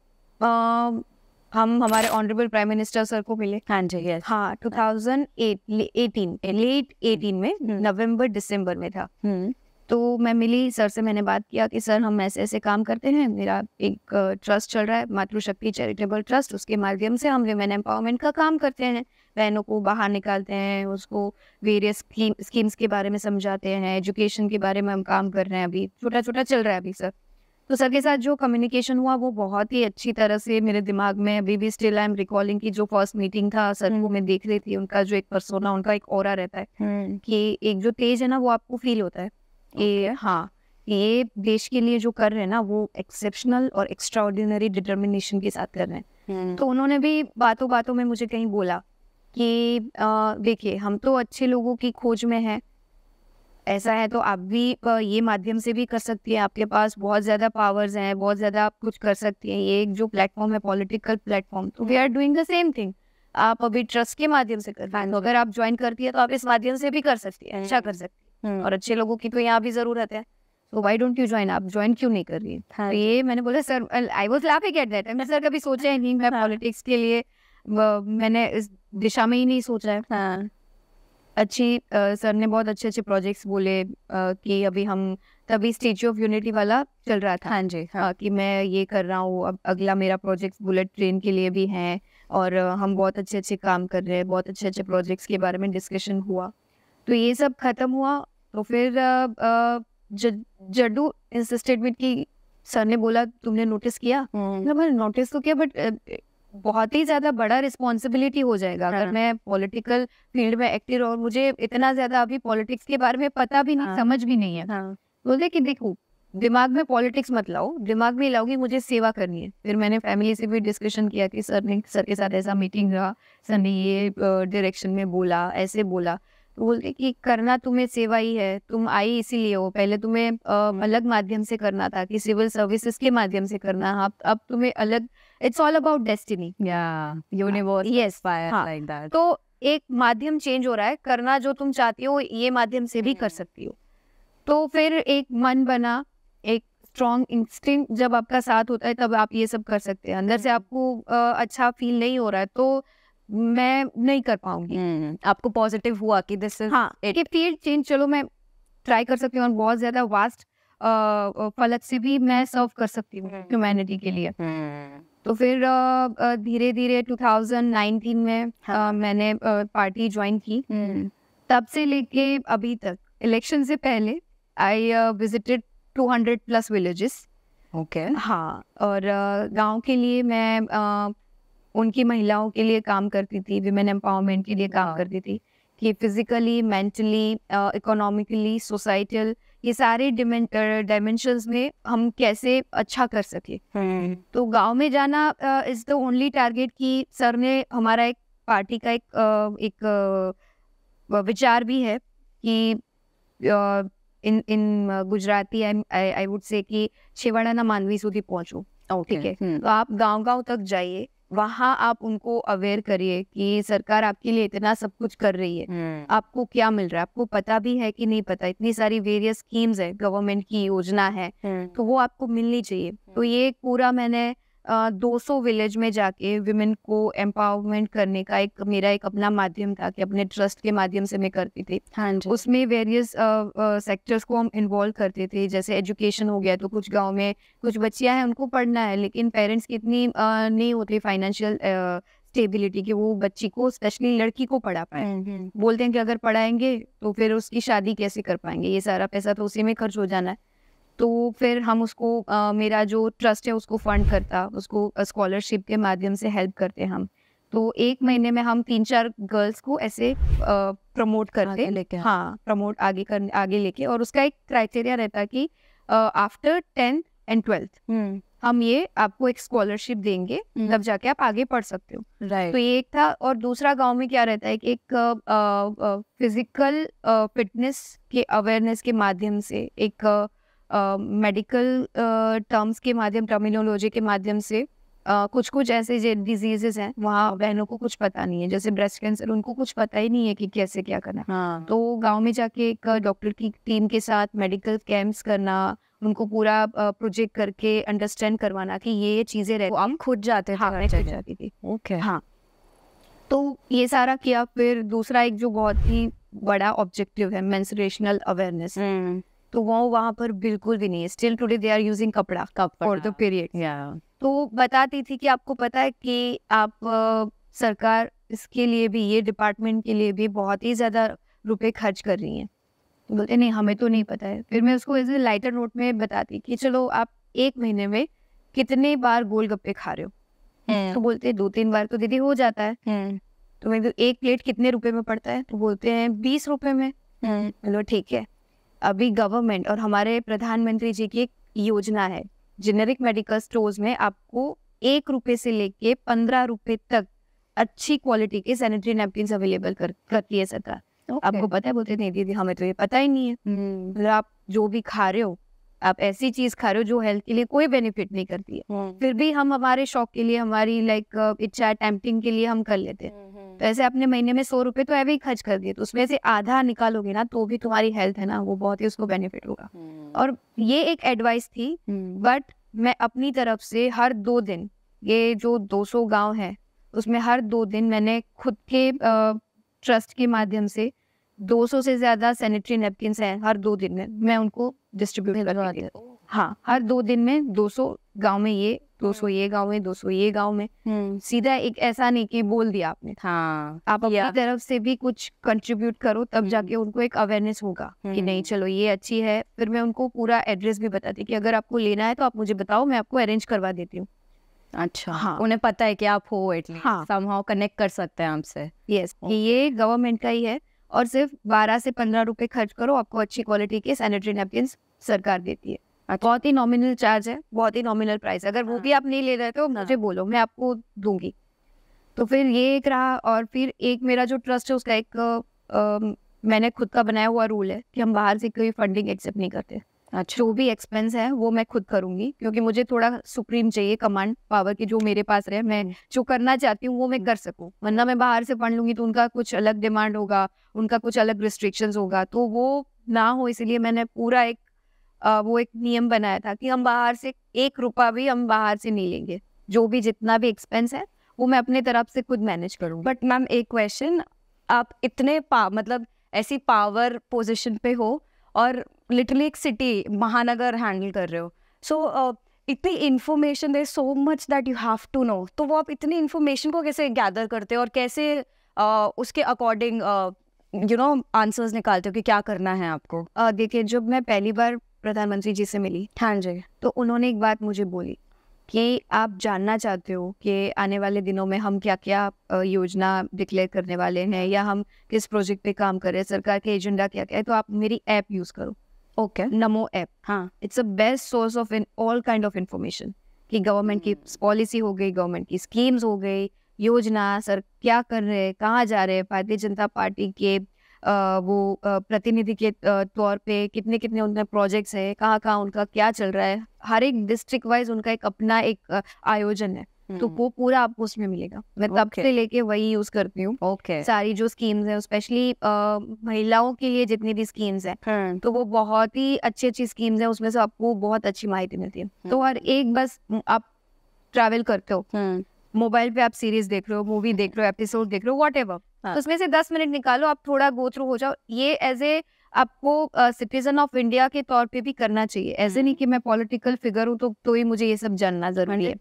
हम हमारे ऑनरेबल प्राइम मिनिस्टर सर को मिले। हाँ जी यस हाँ 2008 18 लेट 18 में हम्म। नवंबर दिसंबर में था। Hmm. तो मैं मिली सर से मैंने बात किया कि सर हम ऐसे ऐसे काम करते हैं मेरा एक ट्रस्ट चल रहा है मातृशक्ति चैरिटेबल ट्रस्ट उसके माध्यम से हम विमेन एम्पावरमेंट का काम करते हैं। बहनों को बाहर निकालते हैं उसको वेरियस स्कीम्स के बारे में समझाते हैं एजुकेशन के बारे में हम काम कर रहे हैं अभी छोटा छोटा चल रहा है अभी सर तो सर के साथ जो कम्युनिकेशन हुआ वो बहुत ही अच्छी तरह से मेरे दिमाग में अभी भी स्टिल आई एम रिकॉलिंग की जो फ़र्स्ट मीटिंग था सर को हम्म। मैं देख रही थी उनका जो एक परसोना उनका एक और रहता है Hmm. कि एक जो तेज है ना वो आपको फील होता है कि हाँ ये देश के लिए जो कर रहे हैं ना वो एक्सेप्शनल और एक्स्ट्रा डिटर्मिनेशन के साथ कर रहे हैं Hmm. तो उन्होंने भी बातों बातों में मुझे कहीं बोला कि देखिए हम तो अच्छे लोगों की खोज में हैं ऐसा है तो आप भी ये माध्यम से भी कर सकती हैं। आपके पास बहुत ज़्यादा पावर्स हैं बहुत ज़्यादा आप कुछ कर सकती हैं। ये एक जो प्लेटफॉर्म है पॉलिटिकल प्लेटफॉर्म तो we are doing the same thing आप अभी ट्रस्ट के माध्यम से कर हैं तो अगर आप ज्वाइन करती है तो आप इस माध्यम से भी कर सकती हैं अच्छा कर सकती है। और अच्छे लोगों की तो यहाँ भी ज़रूरत है। तो वाई डोंट यू ज्वाइन आप ज्वाइन क्यों नहीं कर रही हाँ? तो ये मैंने बोला sir I was laughing at that मैं सर कभी सोचा ही नहीं मैं हाँ। पॉलिटिक्स के लिए मैंने इस दिशा में ही नहीं सोचा है। हाँ। अच्छी अ, सर ने बहुत अच्छे अच्छे प्रोजेक्ट्स बोले अ, कि अभी हम तभी स्टेच्यू ऑफ़ यूनिटी वाला चल रहा था। हाँ जी हाँ। हाँ, कि मैं ये कर रहा हूँ अब अगला मेरा प्रोजेक्ट बुलेट ट्रेन के लिए भी है और हम बहुत अच्छे अच्छे काम कर रहे हैं बहुत अच्छे अच्छे प्रोजेक्ट्स के बारे में डिस्कशन हुआ। तो ये सब खत्म हुआ तो फिर ज- जड्डू इंसिस्टेड में कि सर ने बोला तुमने नोटिस किया? Hmm. मतलब नोटिस तो किया बट बहुत ही ज़्यादा बड़ा रिस्पॉन्सिबिलिटी हो जाएगा अगर हाँ। मैं पॉलिटिकल फ़ील्ड में एक्टिव और मुझे इतना ज़्यादा अभी पॉलिटिक्स के बारे में पता भी नहीं हाँ। समझ भी नहीं है। हाँ। बोलते कि देखो दिमाग में पॉलिटिक्स मत लाओ दिमाग में लाओगी मुझे सेवा करनी है। फिर मैंने फैमिली से भी डिस्कशन किया कि सर ने सर के साथ ऐसा मीटिंग रहा सर ने ये डायरेक्शन में बोला ऐसे बोला। तो बोलते कि करना तुम्हें सेवा ही है तुम आई इसीलिए हो। पहले तुम्हें अलग माध्यम से करना था कि सिविल सर्विसेज़ के माध्यम से करना। अब अब तुम्हें अलग it's all about destiny Yeah. Universe Yes. inspires हाँ. तो एक माध्यम चेंज हो रहा है करना जो तुम चाहती हो ये माध्यम से भी कर हम्म। सकती हो तो फिर एक मन बना एक स्ट्रॉन्ग इंस्टिंक्ट जब आपका साथ होता है तब आप ये सब कर सकते हैं अंदर से हम्म। आपको अ, अच्छा फील नहीं हो रहा है तो मैं नहीं कर पाऊँगी Hmm. आपको पॉजिटिव हुआ कि दिस इज़ हाँ फ़ील्ड चेंज चलो मैं ट्राई कर सकती हूँ और बहुत ज़्यादा वास्ट फलक से भी मैं सर्व कर सकती हूँ हम्म। ह्यूमैनिटी के लिए Hmm. तो फिर धीरे धीरे 2019 में हाँ। मैंने पार्टी ज्वाइन की Hmm. तब से लेके अभी तक इलेक्शन से पहले I visited 200 plus villages Okay. हाँ और गाँव के लिए मैं उनकी महिलाओं के लिए काम करती थी विमेन एम्पावरमेंट के लिए काम करती थी कि फिजिकली मेंटली इकोनॉमिकली सोसाइटल ये सारे डायमेंशंस में हम कैसे अच्छा कर सके Hmm. तो गांव में जाना इज द ओनली टारगेट कि सर ने हमारा एक पार्टी का एक अ, एक अ, विचार भी है कि अ, इन इन गुजराती आई आई वुड से कि છેવાડાના માનવી સુધી પહોંચો ओके ठीक है तो आप गांव गांव तक जाइए वहाँ आप उनको अवेयर करिए कि सरकार आपके लिए इतना सब कुछ कर रही है। आपको क्या मिल रहा है? आपको पता भी है कि नहीं पता? इतनी सारी वेरियस स्कीम्स है गवर्नमेंट की योजना है तो वो आपको मिलनी चाहिए। तो ये पूरा मैंने 200 विलेज में जाके विमेन को एम्पावरमेंट करने का एक मेरा एक अपना माध्यम था कि अपने ट्रस्ट के माध्यम से मैं करती थी। हाँ जी। उसमें वेरियस सेक्टर्स को हम इन्वॉल्व करते थे जैसे एजुकेशन हो गया तो कुछ गाँव में कुछ बच्चियाँ हैं उनको पढ़ना है लेकिन पेरेंट्स की इतनी नहीं होती फाइनेंशियल स्टेबिलिटी कि वो बच्ची को स्पेशली लड़की को पढ़ा पाए। हम्म, बोलते हैं कि अगर पढ़ाएँगे तो फिर उसकी शादी कैसे कर पाएँगे? ये सारा पैसा तो उसी में खर्च हो जाना है। तो फिर हम उसको अ, मेरा जो ट्रस्ट है उसको फंड करता उसको स्कॉलरशिप के माध्यम से हेल्प करते हम। तो एक महीने में हम तीन चार गर्ल्स को ऐसे प्रमोट करते आगे लेके हाँ प्रमोट आगे कर आगे लेके। और उसका एक क्राइटेरिया रहता कि आफ्टर टेंथ एंड ट्वेल्थ हम ये आपको एक स्कॉलरशिप देंगे हम्म। तब जाके आप आगे पढ़ सकते हो। राइट तो ये एक था और दूसरा गाँव में क्या रहता है कि एक फ़िज़िकल फिटनेस के अवेयरनेस के माध्यम से एक मेडिकल टर्म्स के माध्यम टर्मिनोलॉजी के माध्यम से अ, कुछ कुछ ऐसे डिजीजेस हैं वहाँ बहनों को कुछ पता नहीं है। जैसे ब्रेस्ट कैंसर उनको कुछ पता ही नहीं है कि कैसे क्या करना है। तो गाँव में जाके एक डॉक्टर की टीम के साथ मेडिकल कैंप्स करना उनको पूरा प्रोजेक्ट करके अंडरस्टैंड करवाना कि ये ये चीज़ें रहती आप खुद जाते हाँ मैं खुद। जाती थी। ओके। हाँ। तो ये सारा किया फिर दूसरा एक जो बहुत ही बड़ा ऑब्जेक्टिव है मेंस्ट्रुएशनल अवेयरनेस हम्म, तो वो वहाँ पर बिल्कुल भी नहीं है। Still today they are using कपड़ा फॉर द पीरियड तो बताती थी कि आपको पता है कि आप सरकार इसके लिए भी ये डिपार्टमेंट के लिए भी बहुत ही ज़्यादा रुपए खर्च कर रही है। तो बोलते नहीं हमें तो नहीं पता है। फिर मैं उसको ऐसे लाइटर नोट में बताती कि चलो आप एक महीने में कितने बार गोल गोलगप्पे खा रहे हो? तो बोलते दो तीन बार तो दीदी हो जाता है। हम्म, तो मैं एक प्लेट कितने रुपए में पड़ता है? तो बोलते हैं बीस रुपए में। हम्म, बोलो ठीक है। अभी गवर्नमेंट और हमारे प्रधानमंत्री जी की एक योजना है। जेनेरिक मेडिकल स्टोर्स में आपको एक रुपए से लेके पंद्रह रुपए तक अच्छी क्वालिटी के सैनिटरी नैपकिन अवेलेबल कर करती है सरकार okay. आपको पता है बोलते नहीं दीदी हमें तो ये पता ही नहीं है। हम्म, मतलब आप जो भी खा रहे हो आप ऐसी चीज़ खा रहे हो जो हेल्थ के लिए कोई बेनिफिट नहीं करती है। हम्म, फिर भी हम हमारे शौक के लिए हमारी लाइक इच्छा टेम्पटिंग के लिए हम कर लेते हैं। हम्म, तो ऐसे आपने महीने में सौ रुपए तो ऐसे ही खर्च कर दिए तो उसमें से आधा निकालोगे ना तो भी तुम्हारी हेल्थ है ना वो बहुत ही उसको बेनिफिट होगा। हम्म, और ये एक एडवाइस थी हम्म, बट मैं अपनी तरफ़ से हर दो दिन ये जो 200 गाँव है उसमें हर दो दिन मैंने खुद के ट्रस्ट के माध्यम से 200 से ज़्यादा सैनिटरी नैपकिन हैं हर दो दिन में मैं उनको डिस्ट्रीब्यूट हाँ। हर दो दिन में 200 गाँव में ये 200 ये गाँव में 200 ये गाँव में। हम्म, सीधा एक ऐसा नहीं कि बोल दिया आपने। हाँ आप अपनी तरफ़ से भी कुछ कंट्रीब्यूट करो तब हम्म। जाके उनको एक अवेयरनेस होगा कि नहीं हम्म। चलो ये अच्छी है। फिर मैं उनको पूरा एड्रेस भी बताती कि अगर आपको लेना है तो आप मुझे बताओ मैं आपको अरेंज करवा देती हूँ। अच्छा हाँ। उन्हें पता है कि आप हो एटलीस्ट हाँ। समहाउ कनेक्ट कर सकते हैं हमसे। यस ये गवर्नमेंट का ही है। और सिर्फ़ बारह से पंद्रह रुपए खर्च करो आपको अच्छी क्वालिटी के सैनिटरी नेपकिन सरकार देती है अच्छा। बहुत ही नॉमिनल चार्ज है बहुत ही नॉमिनल प्राइस अगर वो हाँ। भी आप नहीं ले रहे तो हाँ। मुझे बोलो मैं आपको दूँगी तो फिर ये एक रहा और फिर एक मेरा जो ट्रस्ट है उसका एक अ, मैंने खुद का बनाया हुआ रूल है कि हम बाहर से कोई फंडिंग एक्सेप्ट नहीं करते अच्छा। जो भी एक्सपेंस है वो मैं खुद करूँगी क्योंकि मुझे थोड़ा सुप्रीम चाहिए कमांड पावर की जो मेरे पास रहे। मैं हम्म। जो करना चाहती हूँ वो मैं कर सकूँ वरना मैं बाहर से पढ़ लूँगी तो उनका कुछ अलग डिमांड होगा उनका कुछ अलग रिस्ट्रिक्शन होगा। तो वो ना हो इसलिए मैंने पूरा एक अ, वो एक नियम बनाया था कि हम बाहर से एक रुपया भी हम बाहर से नहीं लेंगे। जो भी जितना भी एक्सपेंस है वो मैं अपने तरफ़ से खुद मैनेज करूँगी। बट मैम एक क्वेश्चन आप इतने पा मतलब ऐसी पावर पोजिशन पे हो और लिटरली एक सिटी महानगर हैंडल कर रहे हो। सो so, uh, इतनी information they so much that you have to know तो वो आप इतनी इन्फॉर्मेशन को कैसे गैदर करते हो और कैसे uh, उसके अकॉर्डिंग यू नो आंसर्स निकालते हो कि क्या करना है आपको? अ, देखिए जब मैं पहली बार प्रधानमंत्री जी से मिली हाँ जी तो उन्होंने एक बात मुझे बोली कि आप जानना चाहते हो कि आने वाले दिनों में हम क्या क्या योजना डिक्लेयर करने वाले हैं या हम किस प्रोजेक्ट पे काम कर रहे हैं सरकार के एजेंडा क्या क्या है तो आप मेरी ऐप यूज़ करो। ओके नमो ऐप हाँ it's a best source of in all kind of information कि गवर्नमेंट की पॉलिसी हो गई गवर्नमेंट की स्कीम्स हो गई योजना सर क्या कर रहे हैं कहाँ जा रहे हैं भारतीय जनता पार्टी के आ, वो प्रतिनिधि के तौर पे कितने कितने उनके प्रोजेक्ट्स है कहाँ कहाँ उनका क्या चल रहा है हर एक डिस्ट्रिक्ट वाइज उनका एक अपना एक आयोजन है तो वो पूरा आपको उसमें मिलेगा। मैं तब Okay. से लेके वही यूज़ करती हूँ। सारी जो स्कीम्स है स्पेशली महिलाओं के लिए जितनी भी स्कीम्स है तो वो बहुत ही अच्छी अच्छी स्कीम्स है उसमें से आपको बहुत अच्छी माहिती मिलती है। तो हर एक बस आप ट्रैवल करते हो मोबाइल पे आप सीरीज़ देख रहे हो मूवी देख रहे हो एपिसोड देख रहे हो वॉट एवर हाँ। उसमें से दस मिनट निकालो आप थोड़ा गो थ्रू हो जाओ। ये एज ए आपको सिटीजन ऑफ़ इंडिया के तौर पे भी करना चाहिए। ऐसे नहीं कि मैं पॉलिटिकल फिगर हूँ तो तो ही मुझे ये सब जानना ज़रूरी है।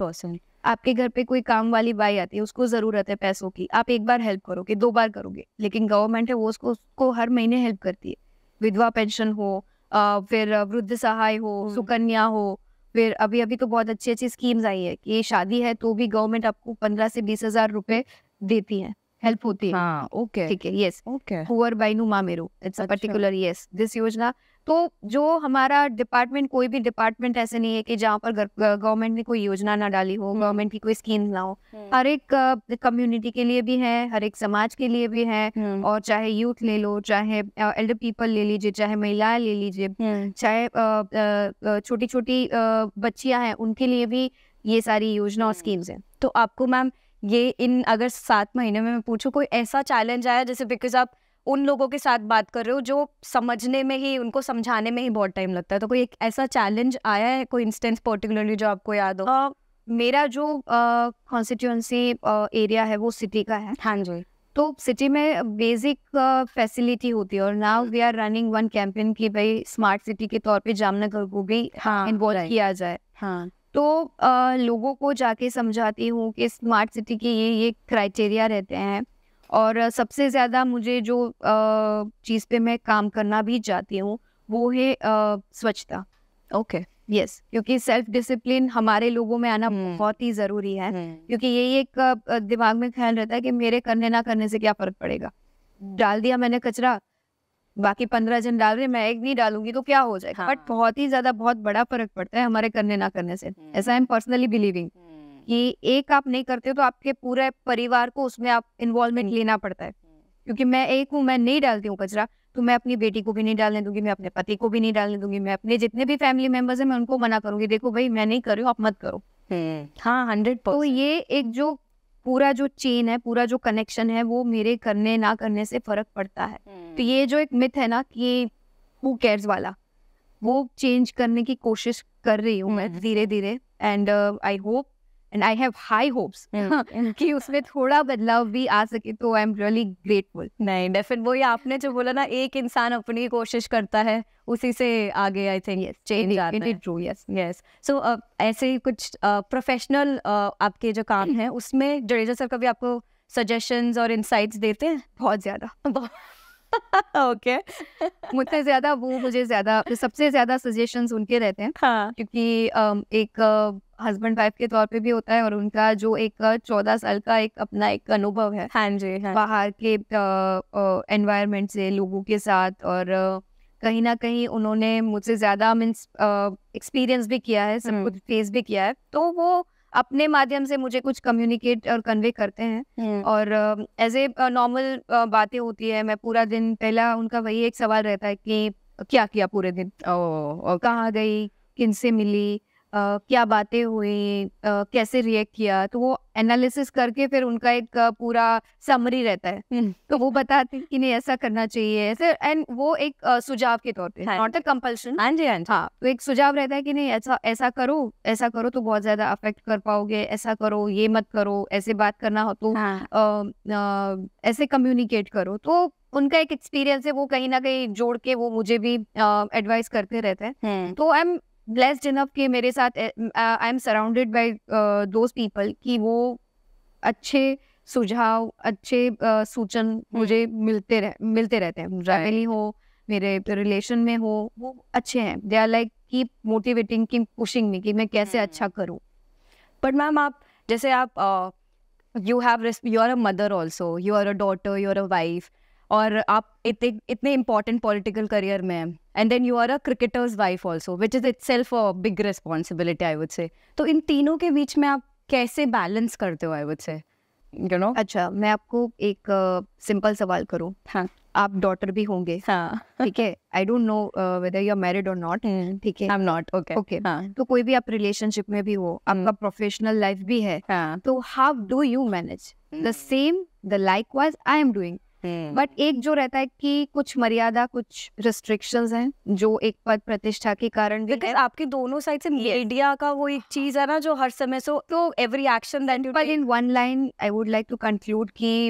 आपके घर पे कोई काम वाली बाई आती है उसको ज़रूरत है पैसों की आप एक बार हेल्प करोगे दो बार करोगे लेकिन गवर्नमेंट है वो उसको उसको हर महीने हेल्प करती है। विधवा पेंशन हो अ, फिर वृद्ध सहाय हो हम्म। सुकन्या हो फिर अभी अभी तो बहुत अच्छी अच्छी स्कीम्स आई है कि शादी है तो भी गवर्नमेंट आपको पंद्रह से बीस हज़ार रुपए देती है हेल्प होती है। हाँ ओके। ठीक है यस ओके। पुअर बाइनू मामेरू इट्स अ अच्छा। पर्टिकुलर यस दिस योजना तो जो हमारा डिपार्टमेंट कोई भी डिपार्टमेंट ऐसे नहीं है कि जहाँ पर गवर्नमेंट ने कोई योजना ना डाली हो हम्म। गवर्नमेंट की कोई स्कीम ना हो। हर एक कम्युनिटी के लिए भी है हर एक समाज के लिए भी है और चाहे यूथ ले लो चाहे एल्डर पीपल ले लीजिए चाहे महिलाएँ ले लीजिए चाहे छोटी छोटी बच्चियाँ हैं उनके लिए भी ये सारी योजना और हम्म। स्कीम्स हैं। तो आपको मैम ये इन अगर सात महीने में मैं पूछूँ कोई ऐसा चैलेंज आया जैसे बिकॉज़ आप उन लोगों के साथ बात कर रहे हो जो समझने में ही उनको समझाने में ही बहुत टाइम लगता है। तो कोई एक ऐसा चैलेंज आया है कोई इंस्टेंस पर्टिकुलरली जो आपको याद हो? अ, मेरा जो कॉन्स्टिट्यूंसी uh, एरिया uh, है वो सिटी का है। हाँ जी। तो सिटी में बेसिक फैसिलिटी होती है और now we are running one campaign की भाई स्मार्ट सिटी के तौर पे जामनगर को भी हाँ इन्वॉल्व right. किया जाए। हाँ। तो अ, लोगों को जाके समझाती हूँ कि स्मार्ट सिटी के ये ये क्राइटेरिया रहते हैं। और सबसे ज़्यादा मुझे जो चीज़ पे मैं काम करना भी चाहती हूँ वो है स्वच्छता। ओके यस क्योंकि सेल्फ डिसिप्लिन हमारे लोगों में आना हम्म। बहुत ही ज़रूरी है क्योंकि यही एक दिमाग में ख्याल रहता है कि मेरे करने ना करने से क्या फ़र्क पड़ेगा। डाल दिया मैंने कचरा बाकी पंद्रह जन डाल रहे मैं एक नहीं डालूँगी तो क्या हो जाएगा? बट हाँ। बहुत ही ज़्यादा बहुत बड़ा फ़र्क पड़ता है हमारे करने ना करने से। हम्म। ऐसा आई एम पर्सनली बिलीविंग कि एक आप नहीं करते हो तो आपके पूरे परिवार को उसमें आप इन्वॉल्वमेंट हम्म। लेना पड़ता है। क्योंकि मैं एक हूँ मैं नहीं डालती हूँ कचरा तो मैं अपनी बेटी को भी नहीं डालने दूँगी मैं अपने पति को भी नहीं डालने दूँगी मैं अपने जितने भी फैमिली मेंबर्स हैं मैं उनको मना करूँगी देखो भाई मैं नहीं कर रही हूँ आप मत करो। हाँ हंड्रेड तो ये एक जो पूरा जो चेन है पूरा जो कनेक्शन है वो मेरे करने ना करने से फ़र्क पड़ता है। तो ये जो एक मिथ है ना कि हु केयर्स वाला वो चेंज करने की कोशिश कर रही हूँ मैं हम्म। धीरे धीरे and I hope and I have high hopes. कि उसमें थोड़ा बदलाव भी आ सके तो आई एम रियली ग्रेटफुल नहीं डेफिनेट वही आपने जो बोला ना एक इंसान अपनी कोशिश करता है उसी से आगे आई थिंक चेंज आता है। ट्रू यस यस सो ऐसे ही कुछ प्रोफेशनल आपके जो काम है उसमें जडेजा सर कभी आपको सजेशंस और इंसाइट्स देते हैं? बहुत ज़्यादा। ओके मुझसे ज़्यादा वो मुझे ज़्यादा सबसे ज़्यादा सजेशंस उनके रहते हैं। हाँ। क्योंकि एक हस्बैंड वाइफ के तौर पे भी होता है और उनका जो एक चौदह साल का एक अपना एक अनुभव है। हाँ जी हाँ। बाहर के एनवायरनमेंट से लोगों के साथ और कहीं ना कहीं उन्होंने मुझसे ज़्यादा मीन्स एक्सपीरियंस भी किया है सब हम्म। कुछ फेस भी किया है। तो वो अपने माध्यम से मुझे कुछ कम्युनिकेट और कन्वे करते हैं। हम्म, और एज ए नॉर्मल बातें होती है मैं पूरा दिन पहला उनका वही एक सवाल रहता है कि क्या किया पूरे दिन? कहाँ गई? किनसे मिली? अ, क्या बातें हुई अ, कैसे रिएक्ट किया? तो वो एनालिसिस करके फिर उनका एक पूरा समरी रहता है। हम्म, तो वो बताते हैं कि नहीं ऐसा करना चाहिए ऐसे एंड वो एक सुझाव के तौर पे। नॉट अ कंपल्शन हाँ जी हाँ हाँ तो एक सुझाव रहता है कि नहीं ऐसा ऐसा करो ऐसा करो तो बहुत ज़्यादा अफेक्ट कर पाओगे ऐसा करो ये मत करो ऐसे बात करना हो तो हाँ। ऐसे कम्युनिकेट करो। तो उनका एक एक्सपीरियंस है वो कहीं ना कहीं जोड़ के वो मुझे भी एडवाइस करते रहते हैं। हम्म, तो आई एम ब्लेस्ड इनफ कि मेरे साथ I am surrounded by those people कि वो अच्छे सुझाव अच्छे अ, सूचन मुझे मिलते रह मिलते रहते हैं। फैमिली हो मेरे रिलेशन में हो वो अच्छे हैं। They are like keep motivating keep pushing me कि मैं कैसे हम्म। अच्छा करूँ। बट मैम आप जैसे आप you have you are a mother also you are a daughter you are a wife और आप इतने इतने इंपॉर्टेंट पॉलिटिकल करियर में हैं. And then you are a cricketer's wife also which is itself a big responsibility I would say तो इन तीनों के बीच में आप कैसे बैलेंस करते हो I would say you know अच्छा मैं आपको एक सिंपल uh, सवाल करूँ. हाँ. आप डॉटर भी होंगे. हाँ. ठीक है? I don't know whether you are married और नॉट ठीक है? I am not okay okay तो कोई भी आप रिलेशनशिप में भी हो आपका प्रोफेशनल लाइफ भी है हाँ. तो how do you manage the same the likewise I am doing but but एक जो रहता है कि कुछ मर्यादा कुछ रिस्ट्रिक्शंस हैं जो एक पद प्रतिष्ठा के कारण भी बिकॉज़ है। आपके दोनों साइड से मीडिया का वो एक चीज़ है ना जो हर समय सो तो every action that you in one line I would like to conclude कि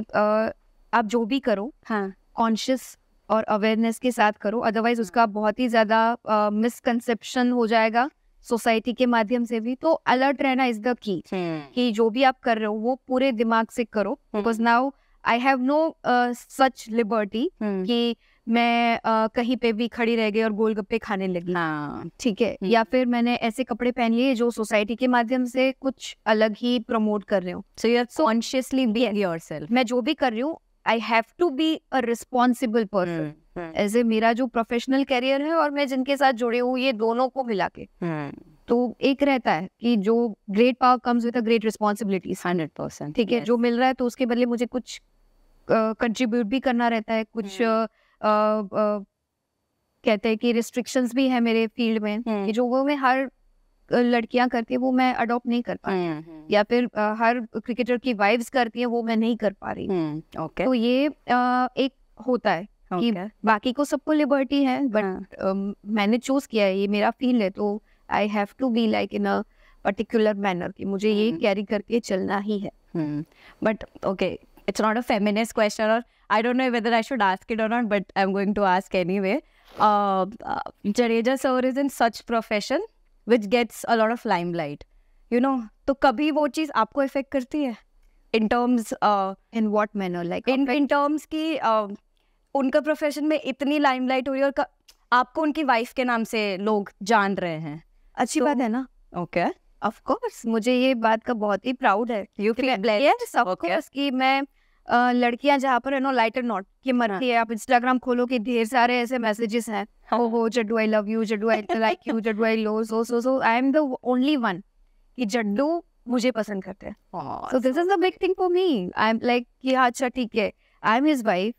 आप जो भी करो हाँ। कॉन्शियस और अवेयरनेस के साथ करो अदरवाइज़ उसका बहुत ही ज़्यादा मिसकंसेप्शन हो जाएगा सोसाइटी के माध्यम से भी। तो अलर्ट रहना इज़ द की कि जो भी आप कर रहे हो वो पूरे दिमाग से करो because now I have no such liberty कि मैं uh, कहीं पे भी खड़ी रह गई और गोलगप्पे खाने लगी। हाँ। ठीक है? हम्म। या फिर मैंने ऐसे कपड़े पहन लिए जो सोसाइटी के माध्यम से कुछ अलग ही प्रमोट कर रहे हो। So you are consciously being yourself मैं जो भी कर रही हूँ I have to be a responsible person as a मेरा जो प्रोफेशनल करियर है और मैं जिनके साथ जुड़े हूँ ये दोनों को मिला के। तो एक रहता है कि जो great power comes with a great responsibilities hundred percent ठीक है? जो मिल रहा है तो उसके बदले मुझे कुछ कंट्रीब्यूट भी करना रहता है कुछ हम्म। कहते हैं कि रिस्ट्रिक्शंस भी है मेरे फ़ील्ड में हम्म। कि जो वो मैं हर लड़कियाँ करती है वो मैं अडॉप्ट नहीं कर पा रही या फिर अ, हर क्रिकेटर की वाइफ्स करती है वो मैं नहीं कर पा रही ओके तो ये अ, एक होता है कि बाकी को सबको लिबर्टी है बट हाँ। मैंने चूज़ किया है ये मेरा फ़ील्ड है तो I have to be like in a particular manner कि मुझे ये हम्म। कैरी करके चलना ही है But okay, it's not a feminist question, or I don't know whether I should ask it or not, but I'm going to ask anyway. Uh, uh, Jadeja sir is in such profession which gets a lot of limelight. You know, तो कभी वो चीज़ आपको effect करती है in terms uh, in what manner like in in terms की uh, उनका profession में इतनी लाइमलाइट हो रही है और आपको उनकी वाइफ के नाम से लोग जान रहे हैं अच्छी तो- बात है ना ओके ऑफ़ कोर्स मुझे ये बात का बहुत ही प्राउड है। You feel blessed yes of course कि मैं लड़कियाँ जहाँ पर है नो लाइटर नॉट कि मरती है। आप इंस्टाग्राम खोलो कि ढेर सारे ऐसे मैसेजेस हैं। ओ हो Jaddu I love you Jaddu I like you Jaddu I low so so so I am the only one कि जड्डू मुझे पसंद करते हैं। So this is a big thing for me. I'm like कि हाँ अच्छा ठीक है। I am his wife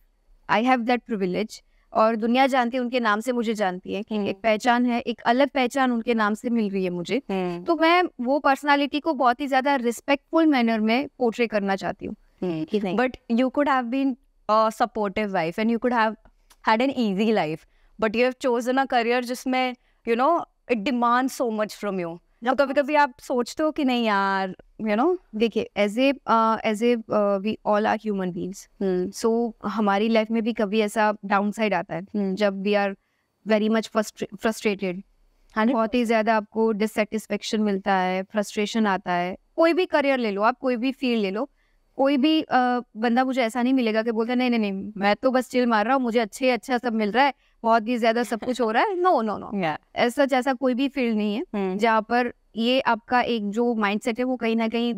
I have that privilege और दुनिया जानती है उनके नाम से मुझे जानती है कि एक पहचान है एक अलग पहचान उनके नाम से मिल रही है मुझे। तो मैं वो पर्सनालिटी को बहुत ही ज़्यादा रिस्पेक्टफुल मैनर में पोर्ट्रे करना चाहती हूँ but you could have supportive wife and you have had career जिसमें you know it demand so much from you तो कभी कभी आप सोचते हो कि नहीं यार you know देखिए as a as a we all are human beings so हमारी लाइफ में भी कभी ऐसा डाउन साइड आता है। Hmm. जब we are very much frustrated बहुत ही ज़्यादा आपको डिससेटिस्फेक्शन मिलता है फ्रस्ट्रेशन आता है। कोई भी करियर ले लो आप कोई भी फ़ील्ड ले लो कोई भी अ, बंदा मुझे ऐसा नहीं मिलेगा कि बोलता नहीं नहीं नहीं मैं तो बस चिल मार रहा हूँ मुझे अच्छे अच्छा सब मिल रहा है बहुत ही ज़्यादा सब कुछ हो रहा है। नो नो नो ऐसा जैसा कोई भी फ़ील्ड नहीं है Hmm. जहाँ पर ये आपका एक जो माइंडसेट है वो कहीं ना कहीं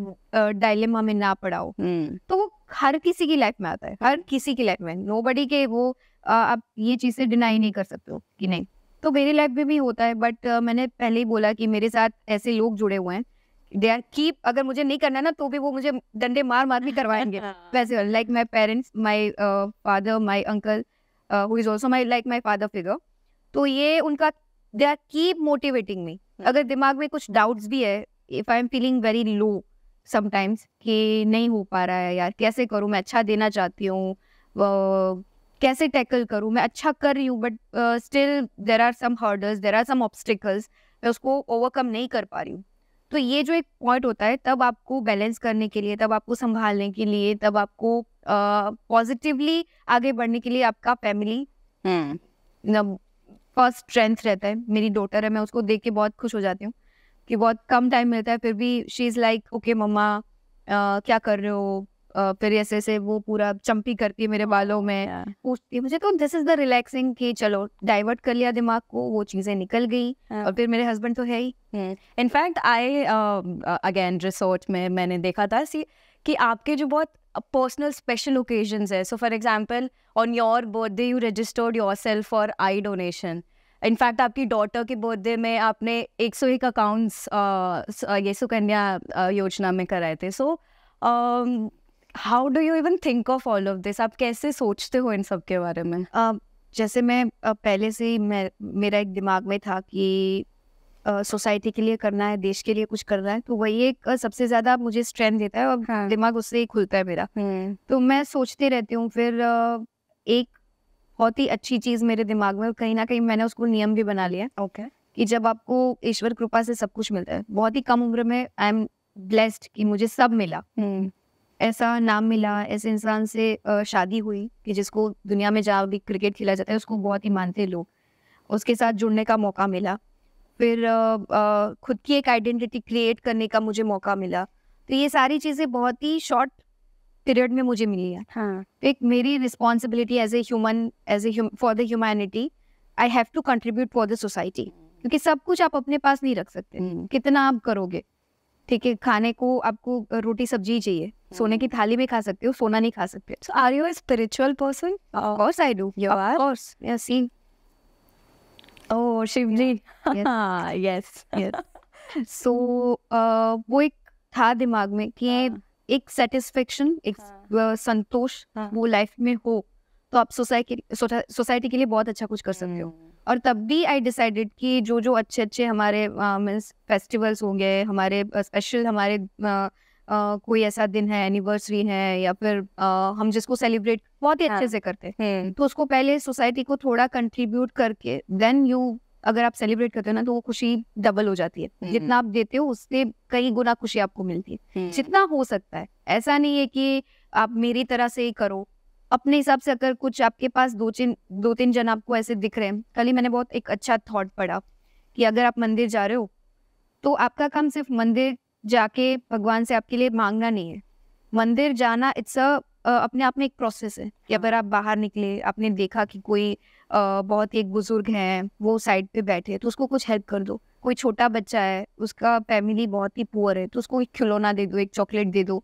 डायलेमा में ना पड़ा हो। Hmm. तो वो हर किसी की लाइफ में आता है। हर किसी की लाइफ में। नो के वो आप ये चीज़ें डिनाई नहीं कर सकते हो कि नहीं। तो मेरी लाइफ में भी होता है बट मैंने पहले ही बोला कि मेरे साथ ऐसे लोग जुड़े हुए हैं। दे आर कीप अगर मुझे नहीं करना ना तो भी वो मुझे डंडे मार मार भी करवाएँगे। वैसे like my parents my father my uncle who is also my like my father figure तो ये उनका they are keep motivating me अगर दिमाग में कुछ डाउट्स भी है if I am feeling very low sometimes कि नहीं हो पा रहा है यार कैसे करूँ मैं अच्छा देना चाहती हूँ कैसे टैकल करूँ मैं अच्छा कर रही हूँ but still there are some hurdles there are some obstacles मैं उसको ओवरकम नहीं कर पा रही हूँ। तो ये जो एक पॉइंट होता है तब आपको बैलेंस करने के लिए तब आपको संभालने के लिए तब आपको पॉजिटिवली आगे बढ़ने के लिए आपका फैमिली. फ़र्स्ट स्ट्रेंथ रहता है मेरी डॉटर है मैं उसको देख के बहुत खुश हो जाती हूँ कि बहुत कम टाइम मिलता है फिर भी शी इज़ लाइक ओके मम्मा क्या कर रहे हो अ, फिर ऐसे ऐसे वो पूरा चंपी करती है मेरे बालों में Yeah. पूछती है मुझे तो दिस इज़ द रिलैक्सिंग कि चलो डाइवर्ट कर लिया दिमाग को वो चीज़ें निकल गई हाँ। और फिर मेरे हस्बैंड तो है ही in fact I again resort में मैंने देखा था सी कि आपके जो बहुत पर्सनल स्पेशल ओकेजन्स है so for example on your birthday you registered yourself for eye donation in fact आपकी डॉटर के बर्थडे में आपने एक सौ एक अकाउंट्स ये सुकन्या uh, योजना में कराए थे. So how do you even think of all of this आप कैसे सोचते हो इन सब के बारे में? अ, जैसे मैं अ, पहले से ही मेरा एक दिमाग में था कि सोसाइटी के लिए करना है देश के लिए कुछ करना है तो वही एक सबसे ज़्यादा मुझे स्ट्रेंथ देता है और हाँ। दिमाग उससे ही खुलता है मेरा। हम्म। तो मैं सोचती रहती हूँ फिर एक बहुत ही अच्छी चीज़ मेरे दिमाग में कहीं ना कहीं मैंने उसको नियम भी बना लिया ओके। कि जब आपको ईश्वर कृपा से सब कुछ मिलता है बहुत ही कम उम्र में आई एम ब्लेस्ड कि मुझे सब मिला। हम्म। ऐसा नाम मिला ऐसे इंसान से शादी हुई कि जिसको दुनिया में जहाँ भी क्रिकेट खेला जाता है उसको बहुत ही मानते लोग। उसके साथ जुड़ने का मौका मिला। फिर अ, अ, खुद की एक आइडेंटिटी क्रिएट करने का मुझे मौका मिला। तो ये सारी चीज़ें बहुत ही शॉर्ट पीरियड में मुझे मिली है। हाँ। तो एक मेरी responsibility as a human as a for the humanity I have to contribute for the society. क्योंकि सब कुछ आप अपने पास नहीं रख सकते। हम्म। कितना आप करोगे? ठीक है खाने को आपको रोटी सब्ज़ी चाहिए। सोने की थाली में खा सकते हो सोना नहीं खा सकते। So are you a spiritual person? Of course I do. Shivji. Yes. yes. Yes. So uh, वो एक था दिमाग में कि हाँ। एक सेटिस्फेक्शन एक हाँ। संतोष हाँ। वो लाइफ में हो तो आप सोसाइटी सोसाइटी के लिए बहुत अच्छा कुछ कर सकते हो और तब भी आई डिसाइडेड कि जो जो अच्छे अच्छे हमारे मीन्स फेस्टिवल्स होंगे हमारे स्पेशल हमारे uh, uh, कोई ऐसा दिन है एनिवर्सरी है या फिर uh, हम जिसको सेलिब्रेट बहुत ही अच्छे हाँ। से करते हैं हम्म तो उसको पहले सोसाइटी को थोड़ा कंट्रीब्यूट करके देन यू अगर आप सेलिब्रेट करते हो ना तो वो खुशी डबल हो जाती है हम्म। जितना आप देते हो उससे कई गुना खुशी आपको मिलती है हम्म। जितना हो सकता है ऐसा नहीं है कि आप मेरी तरह से ही करो अपने हिसाब से अगर कुछ आपके पास दो तीन दो तीन जन आपको ऐसे दिख रहे हैं कल ही मैंने बहुत एक अच्छा थॉट पढ़ा कि अगर आप मंदिर जा रहे हो तो आपका काम सिर्फ़ मंदिर जाके भगवान से आपके लिए मांगना नहीं है। मंदिर जाना इट्स अ अपने आप में एक प्रोसेस है कि हाँ। अगर आप बाहर निकले आपने देखा कि कोई अ, बहुत एक बुज़ुर्ग है वो साइड पे बैठे तो उसको कुछ हेल्प कर दो। कोई छोटा बच्चा है उसका फैमिली बहुत ही पुअर है तो उसको एक खिलौना दे दो एक चॉकलेट दे दो।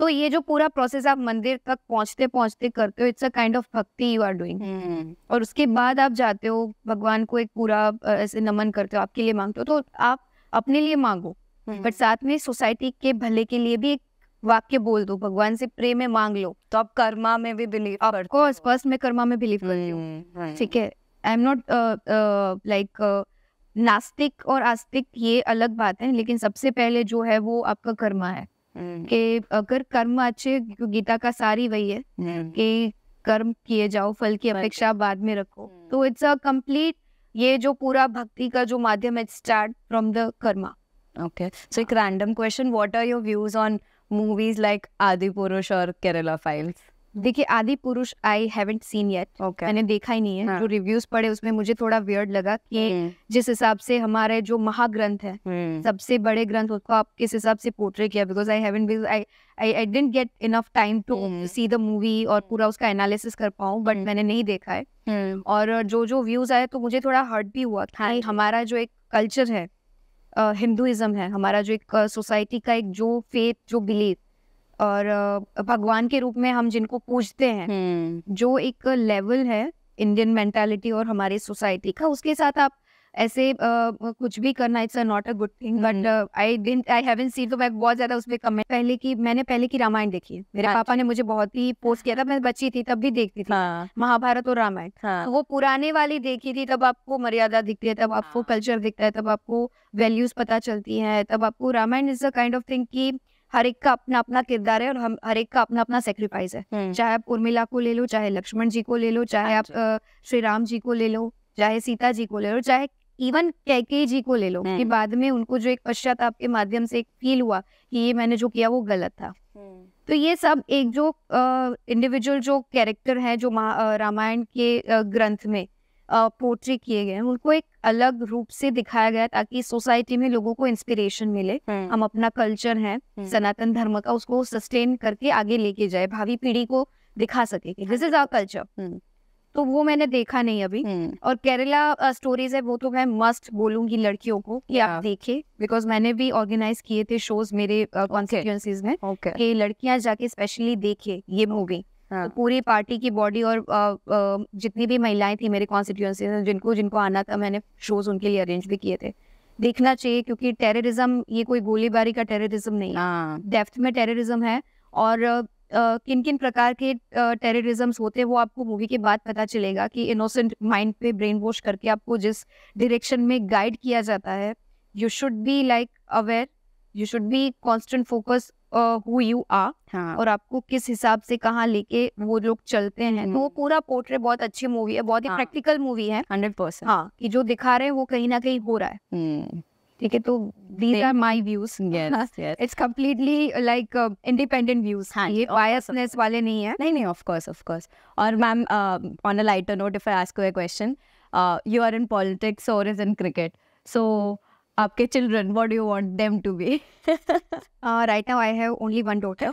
तो ये जो पूरा प्रोसेस आप मंदिर तक पहुँचते पहुँचते करते हो it's a kind of bhakti you are doing और उसके बाद आप जाते हो भगवान को एक पूरा ऐसे नमन करते हो आपके लिए मांगते हो तो आप अपने लिए मांगो। बट साथ में सोसाइटी के भले के लिए भी एक वाक्य बोल दो भगवान से प्रेम में मांग लो तो आप कर्मा में भी बिलीव करते कोर्स फ़र्स्ट मैं कर्मा में बिलीव करती हूँ। हम्म, हम्म। ठीक है। आई एम नॉट लाइक नास्तिक और आस्तिक ये अलग बात है लेकिन सबसे पहले जो है वो आपका कर्मा है। हम्म, कि अगर कर्म अच्छे गीता का सारी वही है हम्म, कि कर्म किए जाओ फल की अपेक्षा बाद में रखो। हम्म। तो इट्स अ कंप्लीट ये जो पूरा भक्ति का जो माध्यम है start from the karma. Okay. So, एक random question. What are your views on movies like Adi Purush or Kerala Files? देखिए आदि पुरुष आई हैवेंट सीन येट. मैंने देखा ही नहीं है हाँ। जो रिव्यूज़ पढ़े उसमें मुझे थोड़ा वियर्ड लगा कि हम्म, जिस हिसाब से हमारे जो महाग्रंथ है हम्म, सबसे बड़े ग्रंथ उसको आप किस हिसाब से पोर्ट्रे किया because I haven't I I I didn't get enough time to. See the movie और पूरा उसका एनालिसिस कर पाऊँ बट हम्म। मैंने नहीं देखा है और जो जो व्यूज़ आए तो मुझे थोड़ा हर्ट भी हुआ हाँ कि जी। हमारा जो एक कल्चर है हिंदुइज्म है हमारा जो एक सोसाइटी का एक जो फेथ जो बिलीव और भगवान के रूप में हम जिनको पूजते हैं हम्म, जो एक लेवल है इंडियन मेंटालिटी और हमारी सोसाइटी का उसके साथ आप ऐसे कुछ भी करना it's not a good thing but hmm. I didn't I haven't seen तो मैं बहुत ज़्यादा उसमें कमेंट पहले की मैंने पहले की रामायण देखी है। मेरे हाँ पापा ने मुझे बहुत ही पोस्ट किया था मैं बच्ची थी तब भी देखती थी। हाँ, महाभारत और रामायण। हाँ, तो वो पुराने वाली देखी थी तब आपको मर्यादा दिखती है तब आपको हाँ। कल्चर दिखता है तब आपको वैल्यूज़ पता चलती है तब आपको Ramayana is a kind of thing की हर एक का अपना अपना किरदार है और हम हर एक का अपना अपना सेक्रीफाइस है। हम्म, चाहे आप उर्मिला को ले लो चाहे लक्ष्मण जी को ले लो चाहे हाँ आप श्री राम जी को ले लो चाहे सीता जी को ले लो चाहे इवन कैके जी को ले लो कि हम्म। बाद में उनको जो एक पश्चाताप के माध्यम से एक फील हुआ कि ये मैंने जो किया वो गलत था हम्म, तो ये सब एक जो इंडिविजुअल जो कैरेक्टर है जो रामायण के ग्रंथ में पोर्ट्री किए गए हैं उनको एक अलग रूप से दिखाया गया ताकि सोसाइटी में लोगों को इंस्पिरेशन मिले हम्म, हम अपना कल्चर है। सनातन धर्म का उसको सस्टेन करके आगे लेके जाए भावी पीढ़ी को दिखा सके दिस इज़ आवर कल्चर। तो वो मैंने देखा नहीं अभी। हम्म, और केरला स्टोरीज है वो तो मैं मस्ट बोलूँगी लड़कियों को कि आप देखें बिकॉज़ मैंने भी ऑर्गेनाइज किए थे शोज़ मेरे कॉन्स्टिट्यूंसीज में कि लड़कियाँ जाके स्पेशली देखे ये मूवी हाँ, तो पूरी पार्टी की बॉडी और अ, अ, जितनी भी महिलाएँ थी मेरे कॉन्स्टिट्यूंसी में जिनको जिनको आना था मैंने शोज़ उनके लिए अरेंज भी किए थे। देखना चाहिए क्योंकि टेररिज्म ये कोई गोलीबारी का टेररिज्म नहीं है। हाँ, डेप्थ में टेररिज्म है और किन किन प्रकार के टेररिज्म्स होते हैं वो आपको मूवी के बाद पता चलेगा कि इनोसेंट माइंड पे ब्रेन वॉश करके आपको जिस डायरेक्शन में गाइड किया जाता है you should be like aware you should be constant focus who you are हाँ। और आपको किस हिसाब से कहाँ लेके वो लोग चलते हैं। तो वो हम्म। पूरा पोर्ट्रेट बहुत अच्छी मूवी है बहुत ही हाँ। प्रैक्टिकल मूवी है। हंड्रेड परसेंट हाँ कि जो दिखा रहे हैं वो कहीं ना कहीं हो रहा है। हम्म, ठीक है तो these are my views it's completely like independent views हाँ, ये बायसनेस वाले नहीं है। नहीं नहीं ऑफ़ कोर्स ऑफ़ कोर्स और ma'am on a lighter note if I ask you a question you are in politics और इज़ इन क्रिकेट सो आपके children what do you want them to be right now I have only one daughter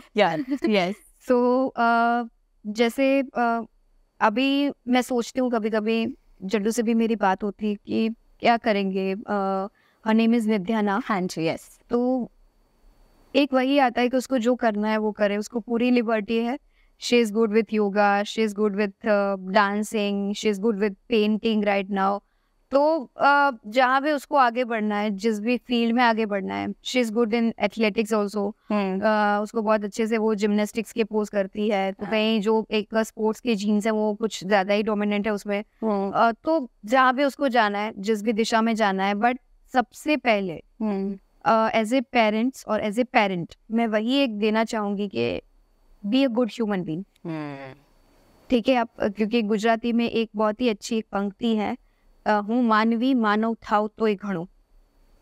yes so जैसे uh, अभी मैं सोचती हूँ कभी कभी जड्डू से भी मेरी बात होती है कि क्या करेंगे हर नेम इज़ निध्याना हाँ जी यस तो एक वही आता है कि उसको जो करना है वो करे। उसको पूरी लिबर्टी है। She is good with yoga she is good with dancing she is good with painting right now तो uh, जहाँ भी उसको आगे बढ़ना है जिस भी फ़ील्ड में आगे बढ़ना है she is good in athletics also उसको बहुत अच्छे से वो जिमनास्टिक्स के पोज करती है। तो हाँ। कहीं जो एक स्पोर्ट्स के जीन्स है वो कुछ ज़्यादा ही डोमिनेंट है उसमें। अ, तो जहाँ भी उसको जाना है जिस भी दिशा में जाना है बट सबसे पहले एज ए पेरेंट्स और एज ए पेरेंट मैं वही एक देना चाहूँगी कि be a good human being ठीक है आप क्योंकि गुजराती में एक बहुत ही अच्छी एक पंक्ति है हूँ मानवी मानव थाव तो एक घणो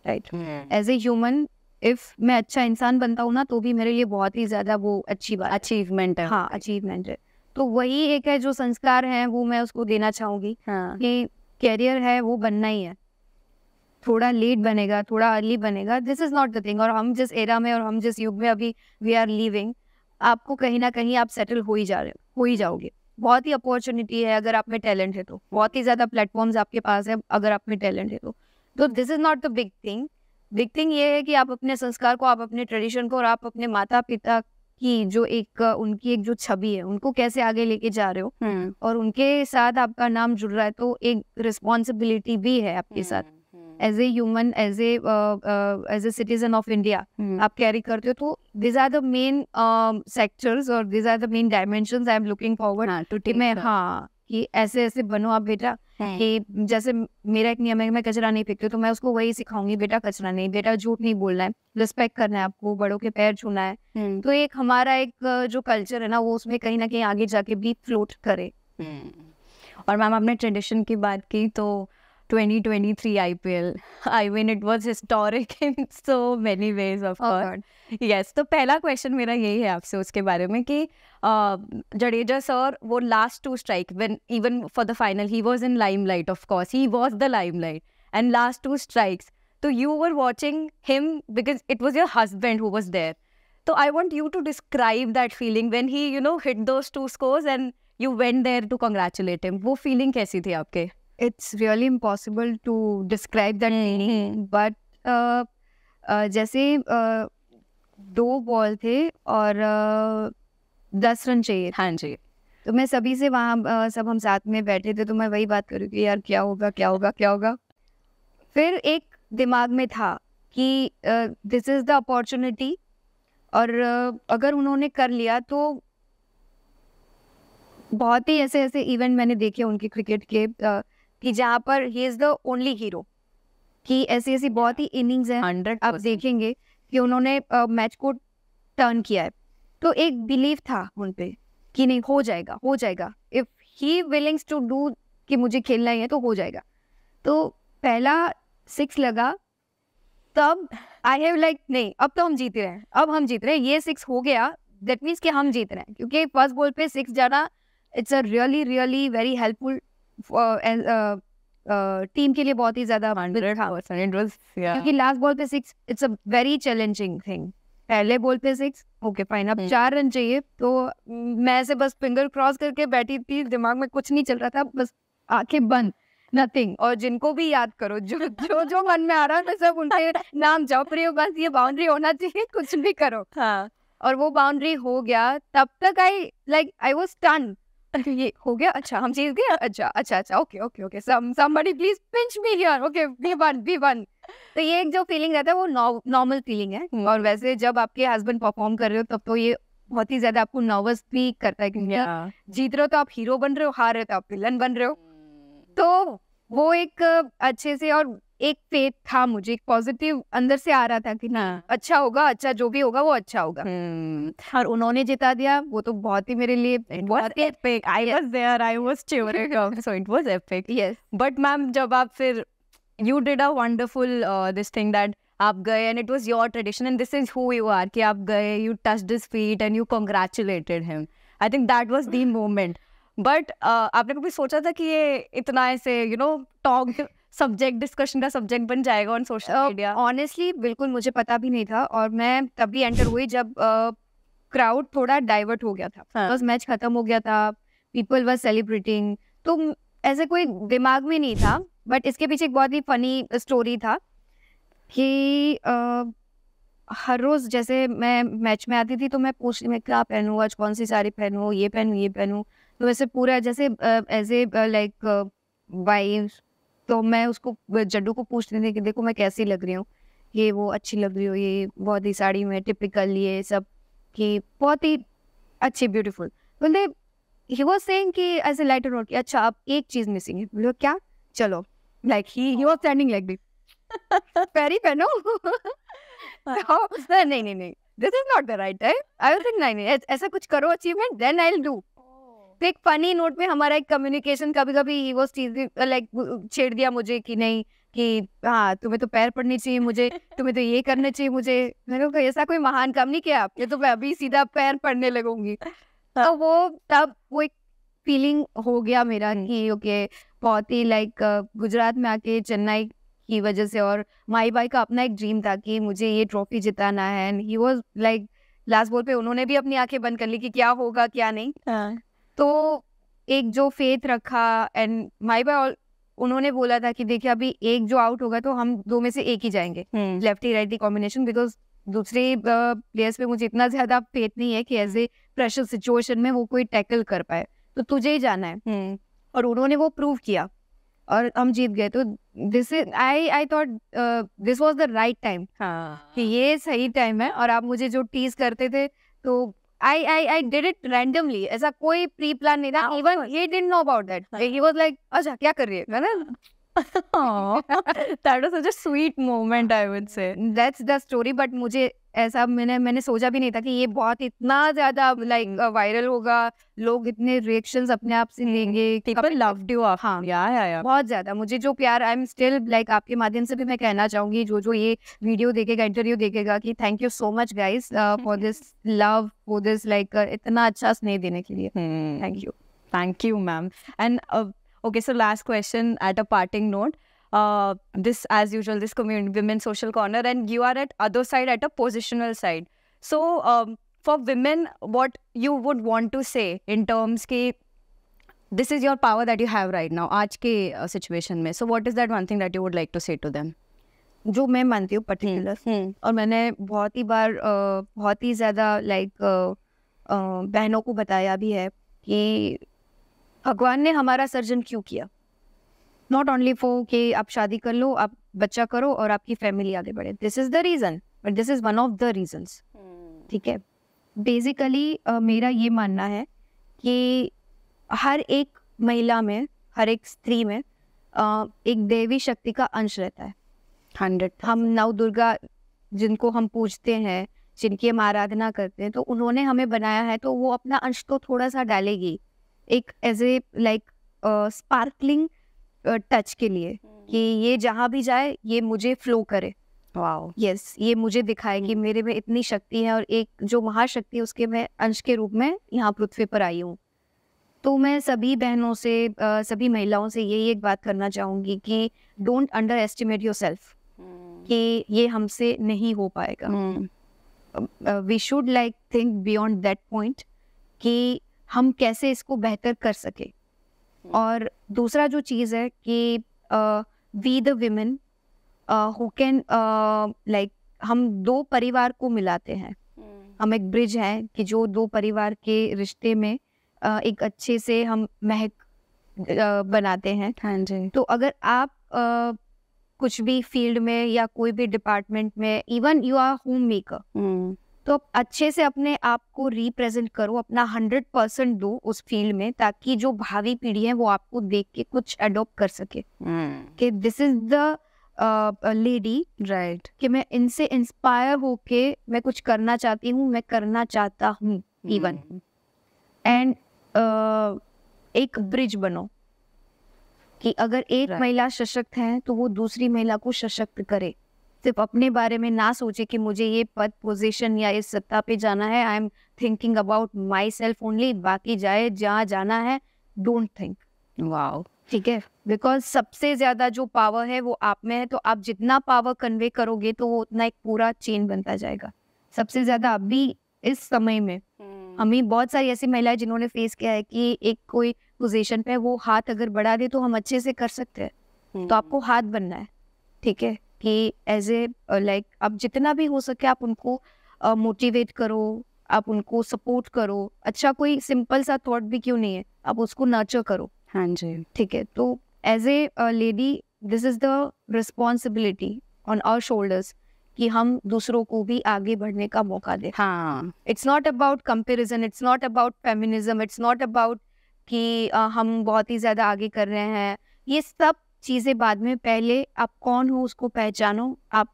right as a human if मैं अच्छा इंसान बनता हूँ ना तो भी मेरे लिए बहुत ही ज़्यादा वो अच्छी बात अचीवमेंट है। हाँ अचीवमेंट है। तो वही एक है जो संस्कार है वो मैं उसको देना चाहूँगी हाँ। कि कैरियर है वो बनना ही है। थोड़ा लेट बनेगा थोड़ा अर्ली बनेगा। This is not the thing और हम जिस एरा में और हम जिस युग में अभी वी आर लिविंग आपको कहीं ना कहीं आप सेटल हो ही जा रहे हो ही जाओगे। बहुत ही अपॉर्चुनिटी है अगर आप में टैलेंट है तो। बहुत ही ज़्यादा प्लेटफॉर्म्स आपके पास है अगर आप में टैलेंट है तो। तो this is not the big thing big thing ये है कि आप अपने संस्कार को आप अपने ट्रेडिशन को और आप अपने माता पिता की जो एक उनकी एक जो छवि है उनको कैसे आगे लेके जा रहे हो हम्म, और उनके साथ आपका नाम जुड़ रहा है तो एक रिस्पॉन्सिबिलिटी भी है आपके साथ। हम्म, as a human as a as a citizen of India आप कैरी करते हो तो these are the main sectors और these are the main dimension I am looking forward to कि take मैं हाँ कि ऐसे ऐसे बनो आप बेटा कि जैसे मेरा एक नियम है कि मैं कचरा नहीं फेंकती तो मैं उसको वही सिखाऊँगी बेटा कचरा नहीं बेटा झूठ नहीं बोलना है रिस्पेक्ट करना है आपको बड़ों के पैर छूना है। हम्म, तो एक हमारा एक जो कल्चर है ना वो उसमें कहीं ना कहीं आगे जाके भी फ्लोट करे। हम्म। और मैम आपने ट्रेडिशन की बात की तो 2023 IPL I mean it was historic in so many ways of Oh course yes तो पहला क्वेश्चन मेरा यही है आपसे उसके बारे में कि जडेजा सर वो last two strike when even for the final he was in limelight of course he was the limelight and last two strikes तो you were watching him because it was your husband who was there So I want you to describe that feeling when he, you know, hit those two scores and you went there to congratulate him. वो feeling कैसी थी आपके? It's really impossible to describe that feeling but जैसे uh, दो ball थे और uh, दस run चाहिए हाँ जी। तो मैं सभी से वहाँ uh, सब हम साथ में बैठे थे तो मैं वही बात करूँ कि यार क्या होगा क्या होगा क्या होगा। फिर एक दिमाग में था कि दिस इज़ द अपॉर्चुनिटी और uh, अगर उन्होंने कर लिया तो बहुत ही ऐसे ऐसे इवेंट मैंने देखे उनके क्रिकेट के uh, कि जहाँ पर he is the only hero कि ऐसी ऐसी बहुत ही इनिंग्स हैं। हंड्रेड आप देखेंगे कि उन्होंने मैच को टर्न किया है। तो एक बिलीव था उन पे कि नहीं हो जाएगा हो जाएगा। If he willings to do कि मुझे खेलना ही है तो हो जाएगा। तो पहला सिक्स लगा तब आई हैव लाइक नहीं अब तो हम जीत रहे हैं। अब हम जीत रहे हैं। ये सिक्स हो गया दैट मीन्स कि हम जीत रहे हैं। क्योंकि फ़र्स्ट बॉल पे सिक्स जाना it's a really really very helpful team के लिए बहुत ही ज़्यादा क्योंकि लास्ट बॉल पे six it's a very challenging thing पहले बॉल पे सिक्स ओके फाइन अब हम्म। चार रन चाहिए तो मैं ऐसे बस फिंगर क्रॉस करके बैठी थी दिमाग में कुछ नहीं चल रहा था बस आँखें बंद नथिंग और जिनको भी याद करो जो जो जो मन में आ रहा है सब उनके नाम रही हूँ बस ये बाउंड्री होना चाहिए कुछ भी करो। हाँ। और वो बाउंड्री हो गया तब तक I like I was stun ये हो गया अच्छा हम जीत गए? अच्छा अच्छा अच्छा okay okay okay somebody please pinch me here okay we won we won तो ये एक जो फीलिंग रहता है वो नॉर्मल फीलिंग है। हम्म। और वैसे जब आपके हस्बैंड परफॉर्म कर रहे हो तब तो ये बहुत ही ज़्यादा आपको नर्वस भी करता है क्योंकि Yeah. जीत रहे हो तो आप हीरो बन रहे हो हार रहे हो तो आप विलन बन रहे हो। तो वो एक अच्छे से और एक फेथ था मुझे एक पॉजिटिव अंदर से आ रहा था कि ना अच्छा होगा अच्छा जो भी होगा वो अच्छा होगा। और उन्होंने जिता दिया वो तो बहुत ही मेरे लिए बट मैम जब आप फिर you did a wonderful this thing that आप गए and it was your tradition and this is who you are कि आप गए you touch this feet and you congratulated him I think that was the moment but आपने कभी सोचा था कि ये इतना ऐसे you know talk subject discussion का सब्जेक्ट बन जाएगा ऑन सोशल मीडिया ऑनेस्टली बिल्कुल मुझे पता भी नहीं था और मैं तभी एंटर हुई जब क्राउड uh, थोड़ा डाइवर्ट हो गया था. हाँ. बस मैच खत्म हो गया था पीपल वर सेलिब्रेटिंग तो ऐसे कोई दिमाग में नहीं था बट इसके पीछे एक बहुत ही फनी स्टोरी था कि अ, हर रोज जैसे मैं मैच में आती थी तो मैं पूछती मैं क्या पहनूं आज कौन सी साड़ी पहनूं ये पहनूं ये पहनूँ? तो वैसे पूरा जैसे एज ए लाइक वाइफ तो मैं उसको जड्डू को पूछती थी कि देखो मैं कैसी लग रही हूँ। ये वो अच्छी लग रही हो ये बहुत ही साड़ी में टिपिकल ये सब कि बहुत ही अच्छी ब्यूटीफुल बोले ही वॉज़ सेइंग कि ऐसे लाइटर नोट कि अच्छा आप एक चीज़ मिसिंग है। बोले क्या? चलो। Like he he was standing like this पैरी पहनो नहीं नहीं नहीं। This is not the right time I was like नहीं नहीं ऐसा कुछ करो achievement then I will do तो एक फनी नोट में हमारा एक कम्युनिकेशन कभी कभी ही वो चीज़ लाइक छेड़ दिया मुझे कि नहीं कि हाँ तुम्हें तो पैर पड़नी चाहिए मुझे तुम्हें तो ये करना चाहिए मुझे। मैंने कहा ऐसा कोई महान काम नहीं किया ये तो मैं अभी सीधा पैर पड़ने लगूँगी। तो वो तब वो एक फीलिंग हो गया मेरा हम्म। कि ओके बहुत ही लाइक गुजरात में आके चेन्नई की वजह से और माई बाई का अपना एक ड्रीम था कि मुझे ये ट्रॉफी जिताना है। And he was like last ball पे उन्होंने भी अपनी आँखें बंद कर ली कि क्या होगा क्या नहीं। तो एक जो फेथ रखा एंड माई बाय उन्होंने बोला था कि देखिए अभी एक जो आउट होगा तो हम दो में से एक ही जाएँगे। लेफ्टी राइटी कॉम्बिनेशन बिकॉज़ दूसरे प्लेयर्स पे मुझे इतना ज़्यादा फेथ नहीं है कि एज ए प्रेशर सिचुएशन में वो कोई टैकल कर पाए। तो तुझे ही जाना है। और उन्होंने वो प्रूव किया। और हम जीत गए। तो this is I I thought this was the right time कि ये सही टाइम है। और आप मुझे जो टीज करते थे तो I I I did it randomly ऐसा कोई प्री प्लान नहीं था. हाँ, even. He didn't know about that he. Was like अच्छा क्या कर रही है? ना? that was such a sweet moment i would say. That's the story but मुझे ऐसा मैंने मैंने सोचा भी नहीं था कि ये बहुत इतना ज़्यादा लाइक वायरल होगा लोग इतने रिएक्शंस अपने आप से लेंगे हाँ। बहुत ज़्यादा मुझे जो प्यार आई एम स्टिल लाइक आपके माध्यम से भी मैं कहना चाहूँगी जो जो ये वीडियो देखेगा इंटरव्यू देखेगा कि thank you so much guys for this love for this like इतना अच्छा स्नेह देने के लिए. Thank you thank you ma'am and okay okay, last question at a parting note. This as usual this community women social corner and you are at other side at a positional side so for women what you would want to say in terms की this is your power that you have right now आज के situation में so what is that one thing that you would like to say to them जो मैं मानती हूँ particular और मैंने बहुत ही बार बहुत ही ज़्यादा लाइक बहनों को बताया भी है कि भगवान ने हमारा सर्जन क्यों किया? नॉट ओनली फॉर कि आप शादी कर लो आप बच्चा करो और आपकी फैमिली आगे बढ़े। This is the reason but this is one of the reason ठीक है? बेसिकली मेरा ये मानना है कि हर एक महिला में हर एक स्त्री में अ, एक देवी शक्ति का अंश रहता है। हंड्रेड हम नव दुर्गा जिनको हम पूजते हैं जिनकी हम आराधना करते हैं तो उन्होंने हमें बनाया है तो वो अपना अंश तो थोड़ा सा डालेगी। एक as a like sparkling touch के लिए कि ये जहाँ भी जाए ये मुझे फ्लो करे। Wow. यस ये मुझे दिखाए कि मेरे में इतनी शक्ति है और एक जो महाशक्ति है उसके मैं अंश के रूप में यहाँ पृथ्वी पर आई हूँ। तो मैं सभी बहनों से सभी महिलाओं से यही एक बात करना चाहूँगी कि don't underestimate yourself कि ये हमसे नहीं हो पाएगा. We should like think beyond that point कि हम कैसे इसको बेहतर कर सके। और दूसरा जो चीज़ है कि we the women who can like हम दो परिवार को मिलाते हैं हम एक ब्रिज है कि जो दो परिवार के रिश्ते में अ, एक अच्छे से हम महक अ, बनाते हैं हाँ जी. तो अगर आप अ, कुछ भी फ़ील्ड में या कोई भी डिपार्टमेंट में even you are homemaker. तो आप अच्छे से अपने आप को रिप्रेजेंट करो अपना हंड्रेड परसेंट दो उस फ़ील्ड में ताकि जो भावी पीढ़ी है वो आपको देख के कुछ अडोप्ट कर सके। कि this is the lady right कि मैं इनसे इंस्पायर होके मैं कुछ करना चाहती हूँ मैं करना चाहता हूँ इवन एंड एक ब्रिज बनो कि अगर एक Right. महिला सशक्त है तो वो दूसरी महिला को सशक्त करे। सिर्फ़ अपने बारे में ना सोचे कि मुझे ये पद पोजीशन या इस सत्ता पे जाना है। I am thinking about myself only बाकी जाए जहाँ जाना है डोंट थिंक वाओ ठीक है? बिकॉज़ सबसे ज़्यादा जो पावर है वो आप में है तो आप जितना पावर कन्वे करोगे तो वो उतना एक पूरा चेन बनता जाएगा। सबसे ज़्यादा अभी इस समय में हमें बहुत सारी ऐसी महिलाएँ जिन्होंने फेस किया है कि एक कोई पोजीशन पे वो हाथ अगर बढ़ा दे तो हम अच्छे से कर सकते हैं। तो आपको हाथ बनना है। ठीक है? कि एज ए लाइक आप जितना भी हो सके आप उनको मोटिवेट uh, करो आप उनको सपोर्ट करो। अच्छा कोई सिंपल सा थॉट भी क्यों नहीं है? आप उसको नर्चर करो। हाँ जी। ठीक है तो as a lady this is the responsibility on our shoulders कि हम दूसरों को भी आगे बढ़ने का मौका दें। हाँ। It's not about comparison it's not about feminism it's not about कि अ, हम बहुत ही ज़्यादा आगे कर रहे हैं। ये सब चीज़ें बाद में पहले आप कौन हो उसको पहचानो आप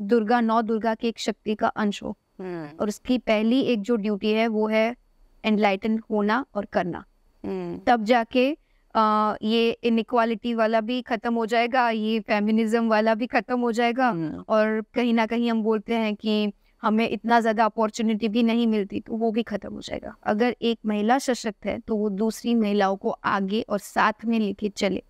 दुर्गा नौ दुर्गा की एक शक्ति का अंश हो। और उसकी पहली एक जो ड्यूटी है वो है एनलाइटन होना और करना। तब जाके अ, ये इनइक्वालिटी वाला भी खत्म हो जाएगा ये फेमिनिज्म वाला भी खत्म हो जाएगा और कहीं ना कहीं हम बोलते हैं कि हमें इतना ज़्यादा अपॉर्चुनिटी भी नहीं मिलती तो वो भी खत्म हो जाएगा। अगर एक महिला सशक्त है तो वो दूसरी महिलाओं को आगे और साथ में लेके चले।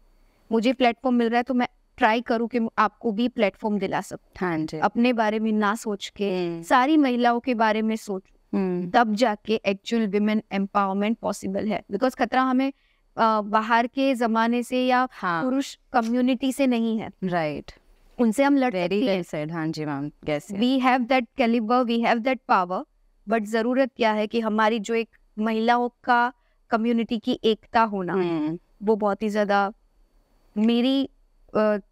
मुझे प्लेटफॉर्म मिल रहा है तो मैं ट्राई करूँ कि आपको भी प्लेटफॉर्म दिला सकूँ। हाँ जी। अपने बारे में ना सोच के हम्म, सारी महिलाओं के बारे में सोच। हम्म, तब जाके एक्चुअल विमेन एम्पावरमेंट पॉसिबल है। बिकॉज़ खतरा हमें बाहर के जमाने से या हाँ। पुरुष कम्युनिटी से नहीं है। राइट उनसे हम लड़ वेरी सकते हैं। हाँ जी ma'am yes we have that calibre we have that power but ज़रूरत क्या है कि हमारी जो एक महिलाओं का कम्युनिटी की एकता होना हम्म, वो बहुत ही ज़्यादा मेरी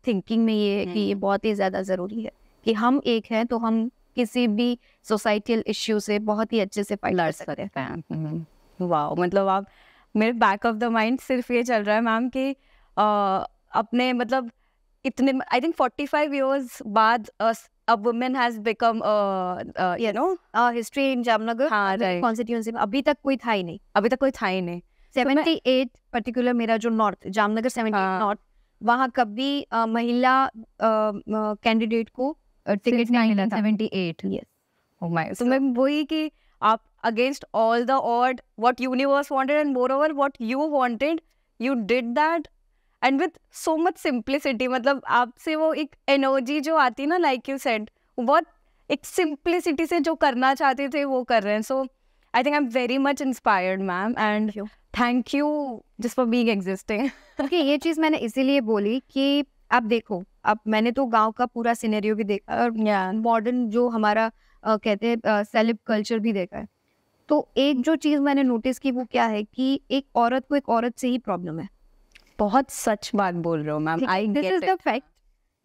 थिंकिंग में ये कि ये हम्म। बहुत ही ज़्यादा ज़रूरी है कि हम एक हैं तो हम किसी भी सोसाइटल इश्यू से बहुत ही अच्छे से फाइट लड़ कर सकते हैं। सकते हैं। वाओ मतलब आप मेरे बैक ऑफ़ द माइंड सिर्फ़ ये चल रहा है मैम कि अपने मतलब इतने आई थिंक 45 इयर्स बाद a women has become you know history in Jamnagar हाँ. कॉन्स्टिट्यूंसी में अभी तक कोई था ही नहीं। अभी तक कोई था ही नहीं। मैं- 78 पर्टिकुलर मेरा जो नॉर्थ जामनगर 78 हाँ। नॉर्थ वहाँ कभी आ, महिला कैंडिडेट को टिकट नहीं मिला था। यस ओ माय सो वही कि आप against all the ORed what universe wanted and moreover what you wanted you did that and with so much simplicity मतलब आपसे वो एक एनर्जी जो आती है ना लाइक यू सेड बहुत एक सिंपलिसिटी से जो करना चाहते थे वो कर रहे हैं। सो so, I think I'm very much inspired ma'am and you. thank you just for being existing. क्योंकि ये चीज़ मैंने इसीलिए बोली कि आप देखो अब मैंने तो गाँव का पूरा सिनेरियो भी देखा और मॉडर्न yeah जो हमारा अ, कहते हैं सेलिब कल्चर भी देखा है। तो एक जो चीज़ मैंने नोटिस की वो क्या है कि एक औरत को एक औरत से ही प्रॉब्लम है। बहुत सच बात बोल रहे हो ma'am I this is the fact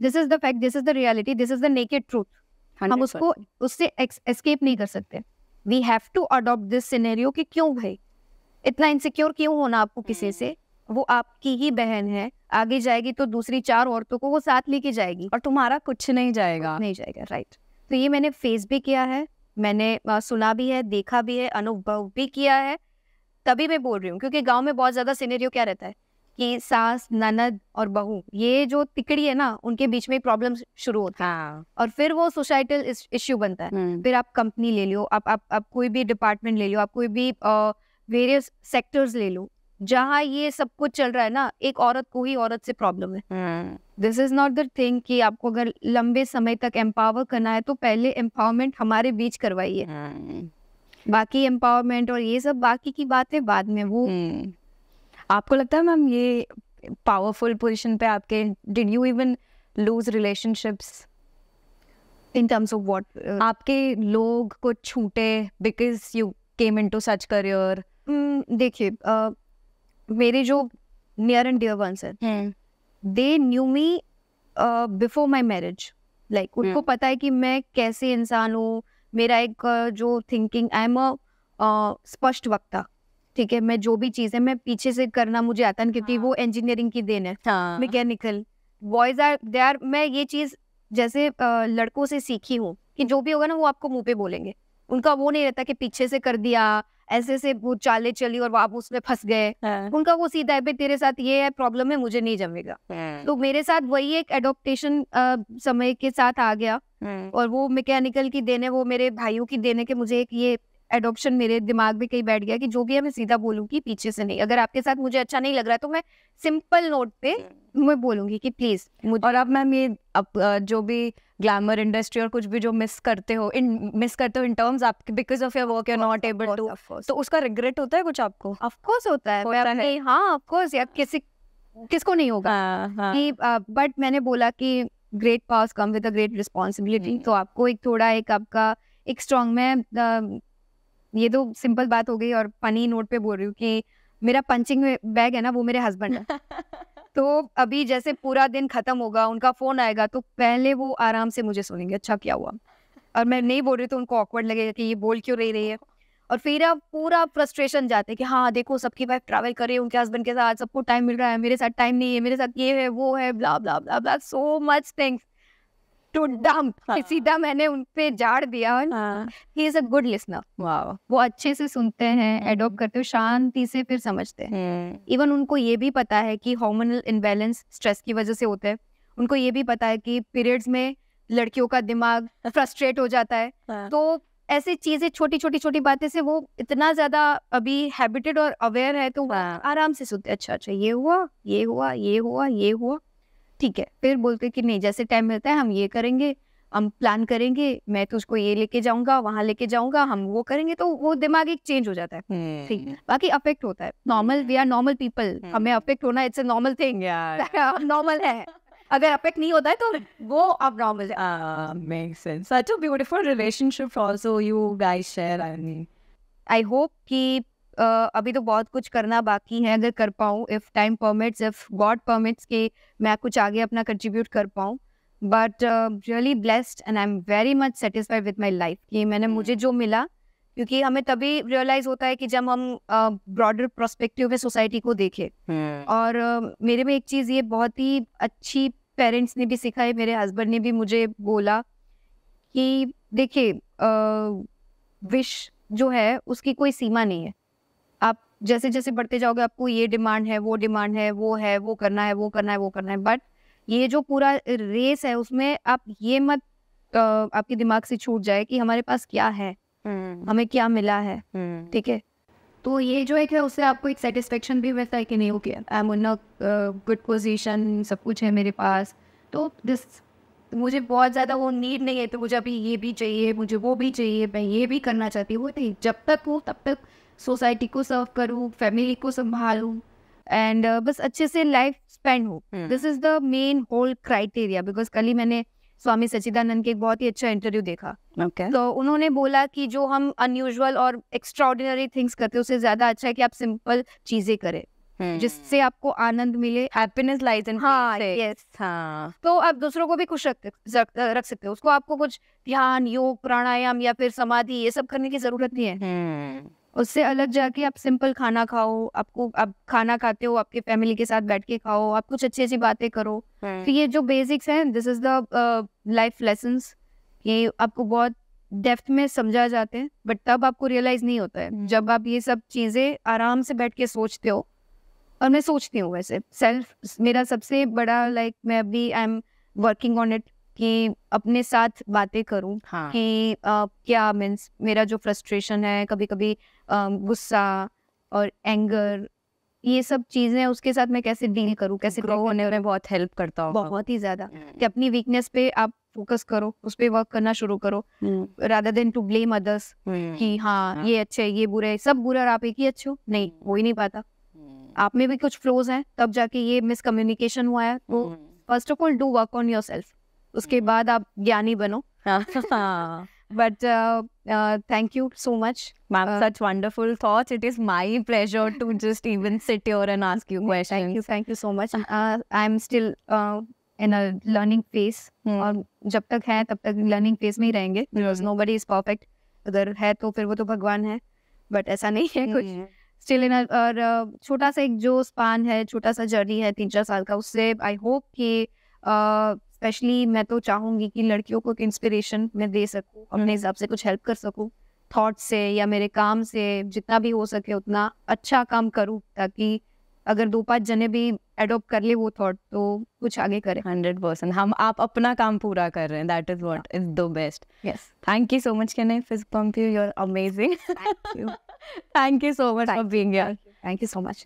this is the fact this is the reality this is the naked truth हम उसको उससे एस्केप नहीं कर सकते। We have to adopt this scenario कि क्यों भाई? इतना इनसिक्योर क्यों होना आपको किसी से? वो आपकी ही बहन है आगे जाएगी तो दूसरी चार औरतों को वो साथ लेके जाएगी। और तुम्हारा कुछ नहीं जाएगा। नहीं जाएगा राइट तो ये मैंने फेस भी किया है मैंने सुना भी है देखा भी है अनुभव भी किया है तभी मैं बोल रही हूँ क्योंकि गाँव में बहुत ज़्यादा सिनेरियो क्या रहता है? कि सास ननद और बहू ये जो तिकड़ी है ना उनके बीच में प्रॉब्लम शुरू होता है। हाँ। और फिर वो सोसाइटल इश्यू बनता है। हम्म, फिर आप कंपनी ले लो आप आप आप कोई भी डिपार्टमेंट ले लो आप कोई भी वेरियस सेक्टर्स ले लो जहाँ ये सब कुछ चल रहा है ना एक औरत को ही औरत से प्रॉब्लम है। This is not the thing कि आपको अगर लंबे समय तक एम्पावर करना है तो पहले एम्पावरमेंट हमारे बीच करवाइए। हम्म, बाकी एम्पावरमेंट और ये सब बाकी की बातें बाद में वो हम्म। आपको लगता है मैम ये पावरफुल पोजीशन पे आपके did you even lose relationships in terms of what आपके लोग को छूटे because you came into such career देखिए मेरे जो नियर एंड डियर वंस है they knew me before my marriage like उनको। पता है कि मैं कैसे इंसान हूँ। मेरा एक अ, जो थिंकिंग आई एम अ स्पष्ट वक्ता। ठीक है मैं जो भी चीज़ है मैं पीछे से करना मुझे आता है क्योंकि हाँ। वो इंजीनियरिंग की देन है हाँ। Mechanical boys are they are मैं ये चीज़ जैसे लड़कों से सीखी हूँ कि जो भी होगा ना वो आपको मुँह पे बोलेंगे। उनका वो नहीं रहता कि पीछे से कर दिया ऐसे से वो चाले चली और आप उसमें फंस गए। हाँ, उनका वो सीधा है तेरे साथ ये है प्रॉब्लम है मुझे नहीं जमेगा। हम्म, तो मेरे साथ वही एक एडोप्टेशन समय के साथ आ गया हम्म, और वो मैकेनिकल की देने वो मेरे भाइयों की देने के मुझे एक ये एडॉप्शन मेरे दिमाग में कहीं बैठ गया कि जो भी है मैं सीधा बोलूँगी पीछे से नहीं। अगर आपके साथ मुझे अच्छा नहीं लग रहा है तो मैं सिंपल नोट पे मैं बोलूँगी कि प्लीज़ और अब मैम ये अब जो भी ग्लैमर इंडस्ट्री और कुछ भी जो मिस करते हो इन मिस करते हो इन टर्म्स आपके because of your work you not able to तो उसका रिग्रेट होता है कुछ आपको? ऑफ़ कोर्स होता है। मैं होता है। हाँ ऑफ़ कोर्स यार किसी किसको नहीं होगा। हाँ हाँ। कि बट मैंने बोला कि great powers come with a great responsibility hmm. तो आपको एक थोड़ा एक आपका एक स्ट्रॉन्ग में ये तो सिंपल बात हो गई और फनी नोट पे बोल रही हूँ कि मेरा पंचिंग बैग है ना वो मेरे हस्बैंड है तो अभी जैसे पूरा दिन खत्म होगा उनका फ़ोन आएगा तो पहले वो आराम से मुझे सुनेंगे अच्छा क्या हुआ। और मैं नहीं बोल रही तो उनको ऑकवर्ड लगेगा कि ये बोल क्यों रही रही है। और फिर आप पूरा फ्रस्ट्रेशन जाते हैं कि हाँ देखो सबकी वाइफ ट्रैवल कर रही है उनके हस्बैंड के साथ सबको टाइम मिल रहा है मेरे साथ टाइम नहीं है मेरे साथ ये है वो है blah blah blah blah so much things to dump हाँ। सीधा मैंने उन पे झाड़ दिया और हाँ। Is a good listener wow वो अच्छे से सुनते हैं हम्म। एडॉप्ट करते हो शांति से फिर समझते हैं। हम्म, इवन उनको ये भी पता है कि हार्मोनल इनबैलेंस स्ट्रेस की वजह से होता है। उनको ये भी पता है कि पीरियड्स में लड़कियों का दिमाग फ्रस्ट्रेट हो जाता है। हाँ, तो ऐसी चीज़ें छोटी छोटी छोटी बातें से वो इतना ज़्यादा अभी हैबिटेड और अवेयर है तो हाँ। आराम से सुनते अच्छा अच्छा ये हुआ ये हुआ ये हुआ ये हुआ। ठीक है फिर बोलते कि नहीं जैसे टाइम मिलता है हम ये करेंगे हम प्लान करेंगे मैं तुझको ये लेके जाऊँगा वहाँ लेके जाऊँगा हम वो करेंगे तो वो दिमाग एक चेंज हो जाता है। ठीक ठीक बाकी अफेक्ट होता है। Normal we are normal people. हमें अफेक्ट होना it's a normal thing normal है। अगर अफेक्ट नहीं होता है तो वो अब normal sense. Such a beautiful relationship also you guys share I mean I hope कि अ, अभी तो बहुत कुछ करना बाकी है अगर कर पाऊँ if time permits if God permits कि मैं कुछ आगे अपना कंट्रीब्यूट कर पाऊँ। But really blessed and I am very much satisfied with my life कि मैंने मुझे जो मिला क्योंकि हमें तभी रियलाइज़ होता है कि जब हम ब्रॉडर प्रोस्पेक्टिव में सोसाइटी को देखें। और अ, मेरे में एक चीज़ ये बहुत ही अच्छी पेरेंट्स ने भी सिखाई मेरे हस्बैंड ने भी मुझे बोला कि देखिए विश जो है उसकी कोई सीमा नहीं है। आप जैसे जैसे बढ़ते जाओगे आपको ये डिमांड है वो डिमांड है वो है वो करना है वो करना है वो करना है। बट ये जो पूरा रेस है उसमें आप ये मत आपके दिमाग से छूट जाए कि हमारे पास क्या है हमें क्या मिला है ठीक है? तो ये जो एक है उससे आपको एक सेटिस्फेक्शन भी वैसा है कि नहीं okay I am in good position सब कुछ है मेरे पास। तो दिस मुझे बहुत ज़्यादा वो नीड नहीं है तो मुझे अभी ये भी चाहिए मुझे वो भी चाहिए मैं ये भी करना चाहती हूँ। वो नहीं जब तक हूँ तब तक सोसाइटी को सर्व करूँ फैमिली को संभालूँ एंड uh, बस अच्छे से लाइफ स्पेंड हो। This is the main whole criteria because कल ही मैंने स्वामी सचिदानंद के एक बहुत ही अच्छा इंटरव्यू देखा। Okay. तो उन्होंने बोला कि जो हम अनयूजुअल और एक्स्ट्राऑर्डिनरी थिंग्स करते हैं उससे ज़्यादा अच्छा है कि आप सिंपल चीज़ें करें Hmm. जिससे आपको आनंद मिले happiness lies in हाँ। यस हाँ। तो आप दूसरों को भी खुश रख रख, सकते हो। उसको आपको कुछ ध्यान योग प्राणायाम या फिर समाधि ये सब करने की ज़रूरत नहीं है। हम्म, उससे अलग जाके आप सिंपल खाना खाओ आपको आप खाना खाते हो आपके फैमिली के साथ बैठ के खाओ आप कुछ अच्छी अच्छी बातें करो। तो ये जो बेसिक्स हैं this is the life lesson ये आपको बहुत डेप्थ में समझा जाते हैं बट तब आपको रियलाइज़ नहीं होता है। जब आप ये सब चीज़ें आराम से बैठ के सोचते हो और मैं सोचती हूँ वैसे सेल्फ मेरा सबसे बड़ा लाइक मैं अभी I am working on it कि अपने साथ बातें करूँ हाँ। कि अ, क्या मीन्स मेरा जो फ्रस्ट्रेशन है कभी कभी गुस्सा और एंगर ये सब चीज़ें उसके साथ मैं कैसे डील करूँ कैसे ग्रो होने में बहुत हेल्प करता हूँ बहुत ही ज़्यादा कि अपनी वीकनेस पे आप फोकस करो उस पे वर्क करना शुरू करो। हम्म, rather than to blame others hmm, कि हाँ हाँ। ये अच्छे है, ये बुरे है, सब बुरा और आप एक ही अच्छे हो? नहीं हो ही नहीं पाता। हम्म, आप में भी कुछ फ्लोज हैं तब जाके ये मिसकम्युनिकेशन हुआ है तो हम्म, first of all do work on yourself उसके बाद आप ज्ञानी बनो। But thank you so much Uh, such wonderful thoughts. It is my pleasure to just even sit here and ask you thank you. Thank you so much I am still in a learning phase. और जब तक है तब तक learning phase में ही रहेंगे। No buddy is perfect अगर है तो फिर वो तो भगवान है। बट ऐसा नहीं है कुछ। स्टिल इन और छोटा सा एक जो स्पान है छोटा सा जर्नी है तीन चार साल का उससे आई होप कि स्पेशली मैं तो चाहूँगी कि लड़कियों को एक इंस्पिरेशन मैं दे सकूँ अपने हिसाब से कुछ हेल्प कर सकूँ थॉट से या मेरे काम से जितना भी हो सके उतना अच्छा काम करूँ ताकि अगर दो पाँच जने भी एडोप्ट कर ले वो थॉट तो कुछ आगे करें। Hundred percent. हम आप अपना काम पूरा कर रहे हैं। That is what is the best yes thank you so much can I fist pump you you're amazing thank you thank you so much for being here thank you so much